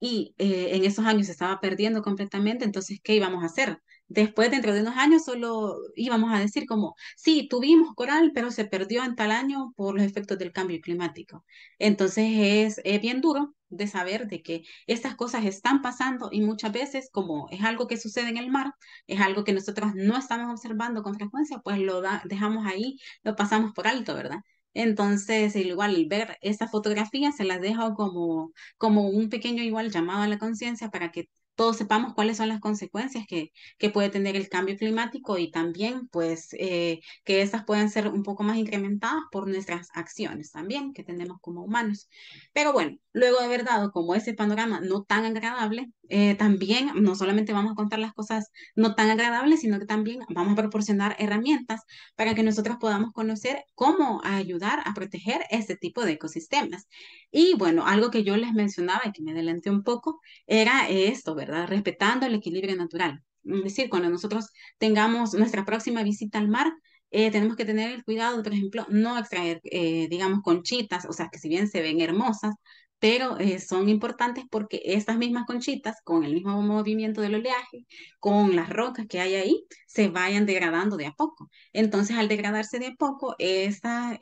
Y eh, en esos años se estaba perdiendo completamente, entonces, ¿qué íbamos a hacer? Después, dentro de unos años, solo íbamos a decir como, sí, tuvimos coral, pero se perdió en tal año por los efectos del cambio climático. Entonces es, es bien duro de saber de que estas cosas están pasando y muchas veces, como es algo que sucede en el mar, es algo que nosotros no estamos observando con frecuencia, pues lo dejamos ahí, lo pasamos por alto, ¿verdad? Entonces, igual ver esta fotografía se las dejo como, como un pequeño igual llamado a la conciencia para que todos sepamos cuáles son las consecuencias que, que puede tener el cambio climático y también pues eh, que estas puedan ser un poco más incrementadas por nuestras acciones también que tenemos como humanos. Pero bueno, luego de haber dado como ese panorama no tan agradable, eh, también no solamente vamos a contar las cosas no tan agradables, sino que también vamos a proporcionar herramientas para que nosotros podamos conocer cómo ayudar a proteger este tipo de ecosistemas. Y bueno, algo que yo les mencionaba y que me adelanté un poco era esto, ¿verdad? Respetando el equilibrio natural. Es decir, cuando nosotros tengamos nuestra próxima visita al mar, eh, tenemos que tener el cuidado, por ejemplo, no extraer, eh, digamos, conchitas, o sea, que si bien se ven hermosas, pero eh, son importantes porque estas mismas conchitas, con el mismo movimiento del oleaje, con las rocas que hay ahí, se vayan degradando de a poco. Entonces, al degradarse de a poco, estas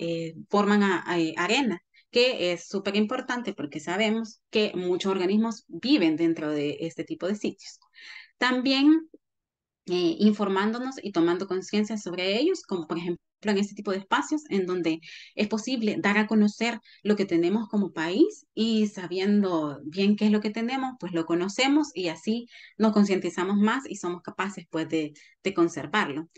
forman arena que es súper importante porque sabemos que muchos organismos viven dentro de este tipo de sitios. También eh, informándonos y tomando conciencia sobre ellos, como por ejemplo en este tipo de espacios en donde es posible dar a conocer lo que tenemos como país y sabiendo bien qué es lo que tenemos, pues lo conocemos y así nos concientizamos más y somos capaces pues de, de conservarlo.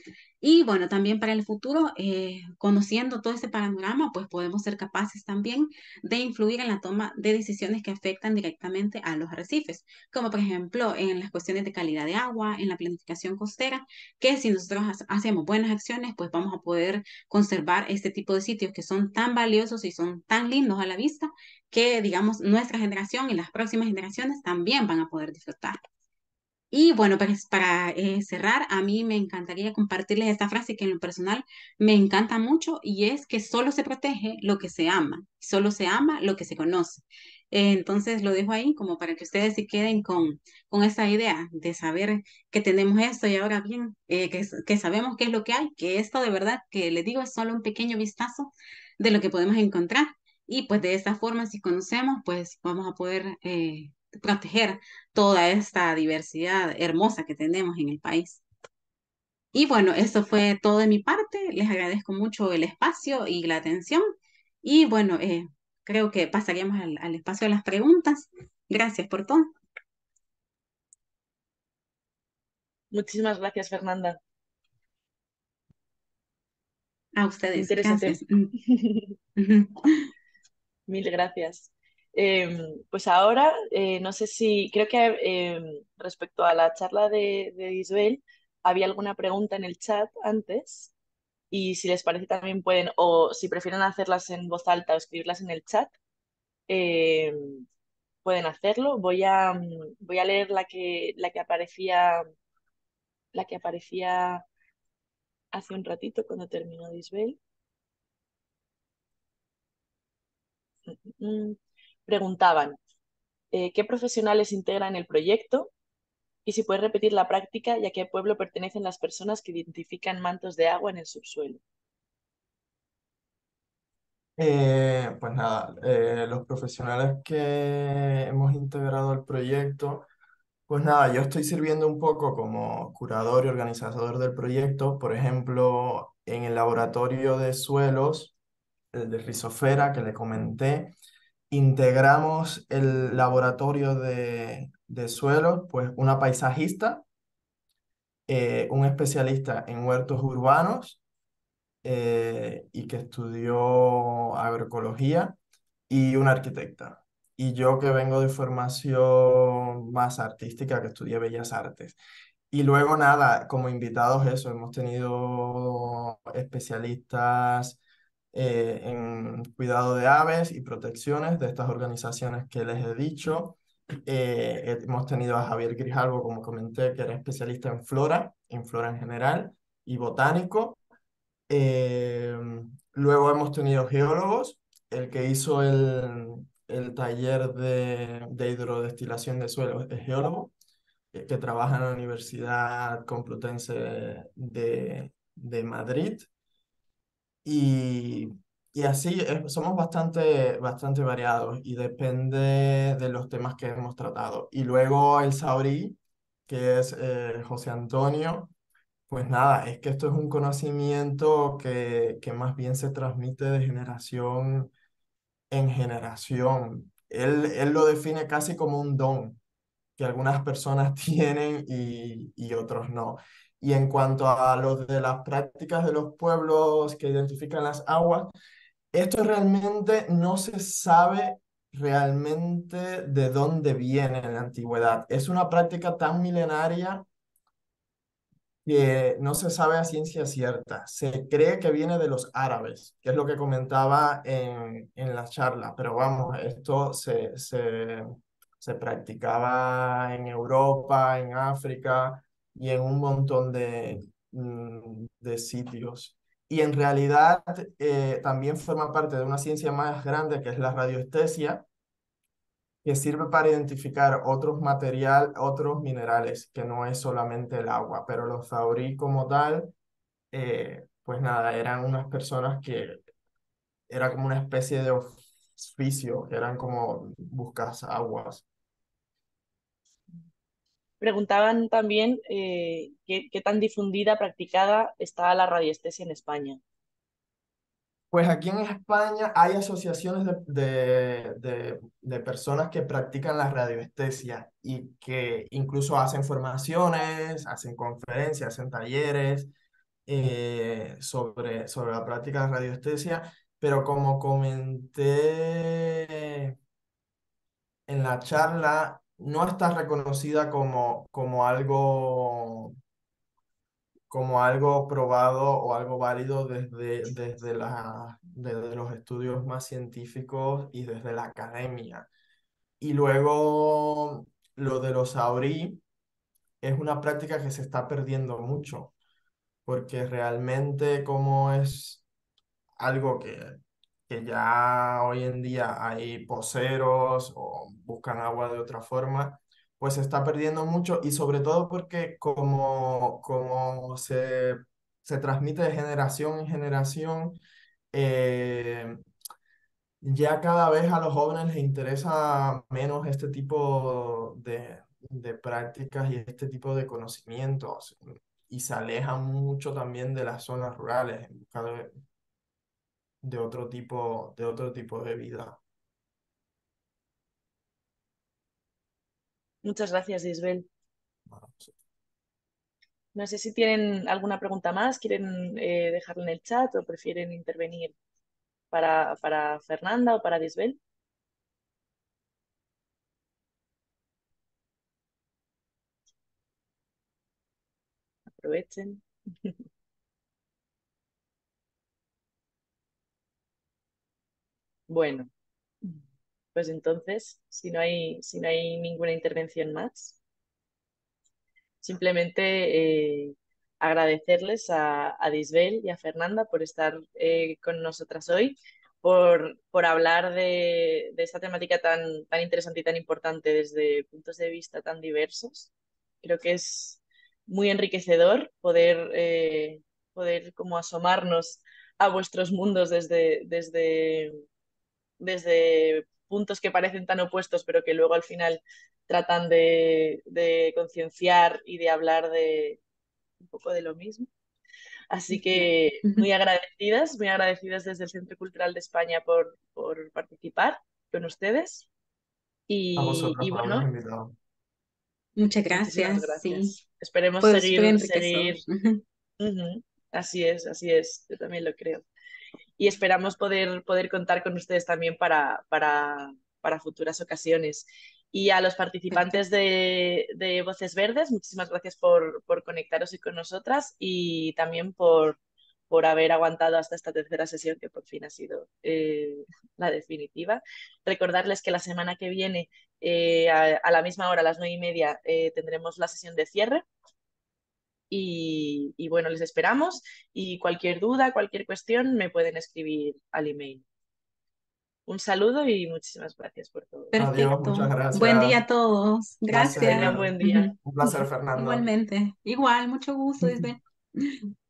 Y bueno, también para el futuro, eh, conociendo todo este panorama, pues podemos ser capaces también de influir en la toma de decisiones que afectan directamente a los arrecifes, como por ejemplo en las cuestiones de calidad de agua, en la planificación costera, que si nosotros hacemos buenas acciones, pues vamos a poder conservar este tipo de sitios que son tan valiosos y son tan lindos a la vista que, digamos, nuestra generación y las próximas generaciones también van a poder disfrutar. Y bueno, pues para eh, cerrar, a mí me encantaría compartirles esta frase que en lo personal me encanta mucho y es que solo se protege lo que se ama, solo se ama lo que se conoce. Entonces lo dejo ahí como para que ustedes se queden con, con esa idea de saber que tenemos esto y ahora bien, eh, que, que sabemos qué es lo que hay, que esto de verdad que les digo es solo un pequeño vistazo de lo que podemos encontrar. Y pues de esta forma, si conocemos, pues vamos a poder eh, proteger toda esta diversidad hermosa que tenemos en el país. Y bueno, eso fue todo de mi parte. Les agradezco mucho el espacio y la atención. Y bueno, eh, creo que pasaríamos al, al espacio de las preguntas. Gracias por todo. Muchísimas gracias, Fernanda. A ustedes. Gracias. Mil gracias. Em, pues ahora, eh, no sé si, creo que em, respecto a la charla de, de Isabel, había alguna pregunta en el chat antes y si les parece también pueden, o si prefieren hacerlas en voz alta o escribirlas en el chat, em, pueden hacerlo. Voy a, voy a leer la que, la que aparecía, la que aparecía hace un ratito cuando terminó Isabel. Mm, mm, mm preguntaban eh, qué profesionales integran el proyecto y si puedes repetir la práctica y a qué pueblo pertenecen las personas que identifican mantos de agua en el subsuelo. Eh, pues nada, eh, los profesionales que hemos integrado al proyecto, pues nada, yo estoy sirviendo un poco como curador y organizador del proyecto, por ejemplo, en el laboratorio de suelos, el de Rizofera que le comenté, integramos el laboratorio de, de suelos, pues una paisajista, eh, un especialista en huertos urbanos eh, y que estudió agroecología y una arquitecta. Y yo que vengo de formación más artística, que estudié bellas artes. Y luego nada, como invitados eso, hemos tenido especialistas eh, en cuidado de aves y protecciones de estas organizaciones que les he dicho. Eh, hemos tenido a Javier Grijalvo, como comenté, que era especialista en flora, en flora en general y botánico. luego hemos tenido geólogos, el que hizo el, el taller de, de hidrodestilación de suelo es geólogo, que trabaja en la Universidad Complutense de, de Madrid. Y, y así somos bastante, bastante variados y depende de los temas que hemos tratado. Y luego el Saurí, que es eh, José Antonio, pues nada, es que esto es un conocimiento que, que más bien se transmite de generación en generación. Él, él lo define casi como un don que algunas personas tienen y, y otros no. Y en cuanto a lo de las prácticas de los pueblos que identifican las aguas, esto realmente no se sabe realmente de dónde viene en la antigüedad. Es una práctica tan milenaria que no se sabe a ciencia cierta. Se cree que viene de los árabes, que es lo que comentaba en, en la charla, pero vamos, esto se, se, se practicaba en Europa, en África y en un montón de, mm, de sitios. Y en realidad eh, también forma parte de una ciencia más grande que es la radioestesia, que sirve para identificar otros materiales, otros minerales, que no es solamente el agua, pero los zaurí como tal, eh, pues nada, eran unas personas que era como una especie de oficio, eran como buscas aguas. Preguntaban también eh, qué, qué tan difundida, practicada está la radiestesia en España. Pues aquí en España hay asociaciones de, de, de, personas que practican la radioestesia y que incluso hacen formaciones, hacen conferencias, hacen talleres eh, sobre, sobre la práctica de radioestesia, pero como comenté en la charla, no está reconocida como, como algo como algo probado o algo válido desde, desde, la, desde los estudios más científicos y desde la academia. Y luego lo de los saurí es una práctica que se está perdiendo mucho, porque realmente como es algo que, que ya hoy en día hay poceros o buscan agua de otra forma, pues se está perdiendo mucho y sobre todo porque como, como se, se transmite de generación en generación, eh, ya cada vez a los jóvenes les interesa menos este tipo de, de prácticas y este tipo de conocimientos y se alejan mucho también de las zonas rurales de otro tipo, de otro tipo de vida. Muchas gracias, Isabel. No sé si tienen alguna pregunta más, quieren eh, dejarla en el chat o prefieren intervenir para, para Fernanda o para Disbel. Aprovechen. Bueno, pues entonces, si no hay, si no hay ninguna intervención más, simplemente eh, agradecerles a, a, Disbel y a Fernanda por estar eh, con nosotras hoy, por, por hablar de, de, esta temática tan, tan interesante y tan importante desde puntos de vista tan diversos. Creo que es muy enriquecedor poder, eh, poder como asomarnos a vuestros mundos desde, desde, desde puntos que parecen tan opuestos, pero que luego al final tratan de, de concienciar y de hablar de un poco de lo mismo. Así que muy agradecidas, muy agradecidas desde el Centro Cultural de España por, por participar con ustedes. Y, y bueno, muchas gracias. gracias. Sí. Esperemos pues seguir. seguir... Uh -huh. Así es, así es, yo también lo creo y esperamos poder, poder contar con ustedes también para, para, futuras ocasiones. Y a los participantes de, Voces Verdes, muchísimas gracias por, por, conectaros hoy con nosotras y también por, por haber aguantado hasta esta tercera sesión, que por fin ha sido eh, la definitiva. Recordarles que la semana que viene, eh, a, a, la misma hora, a las nueve y media, eh, tendremos la sesión de cierre Y, y, bueno, les esperamos y cualquier duda, cualquier cuestión me pueden escribir al email. Un saludo y muchísimas gracias por todo. Adiós, muchas gracias. Buen día a todos. Gracias. buen día. Un placer, Fernando. Igualmente. Igual, mucho gusto. Desde...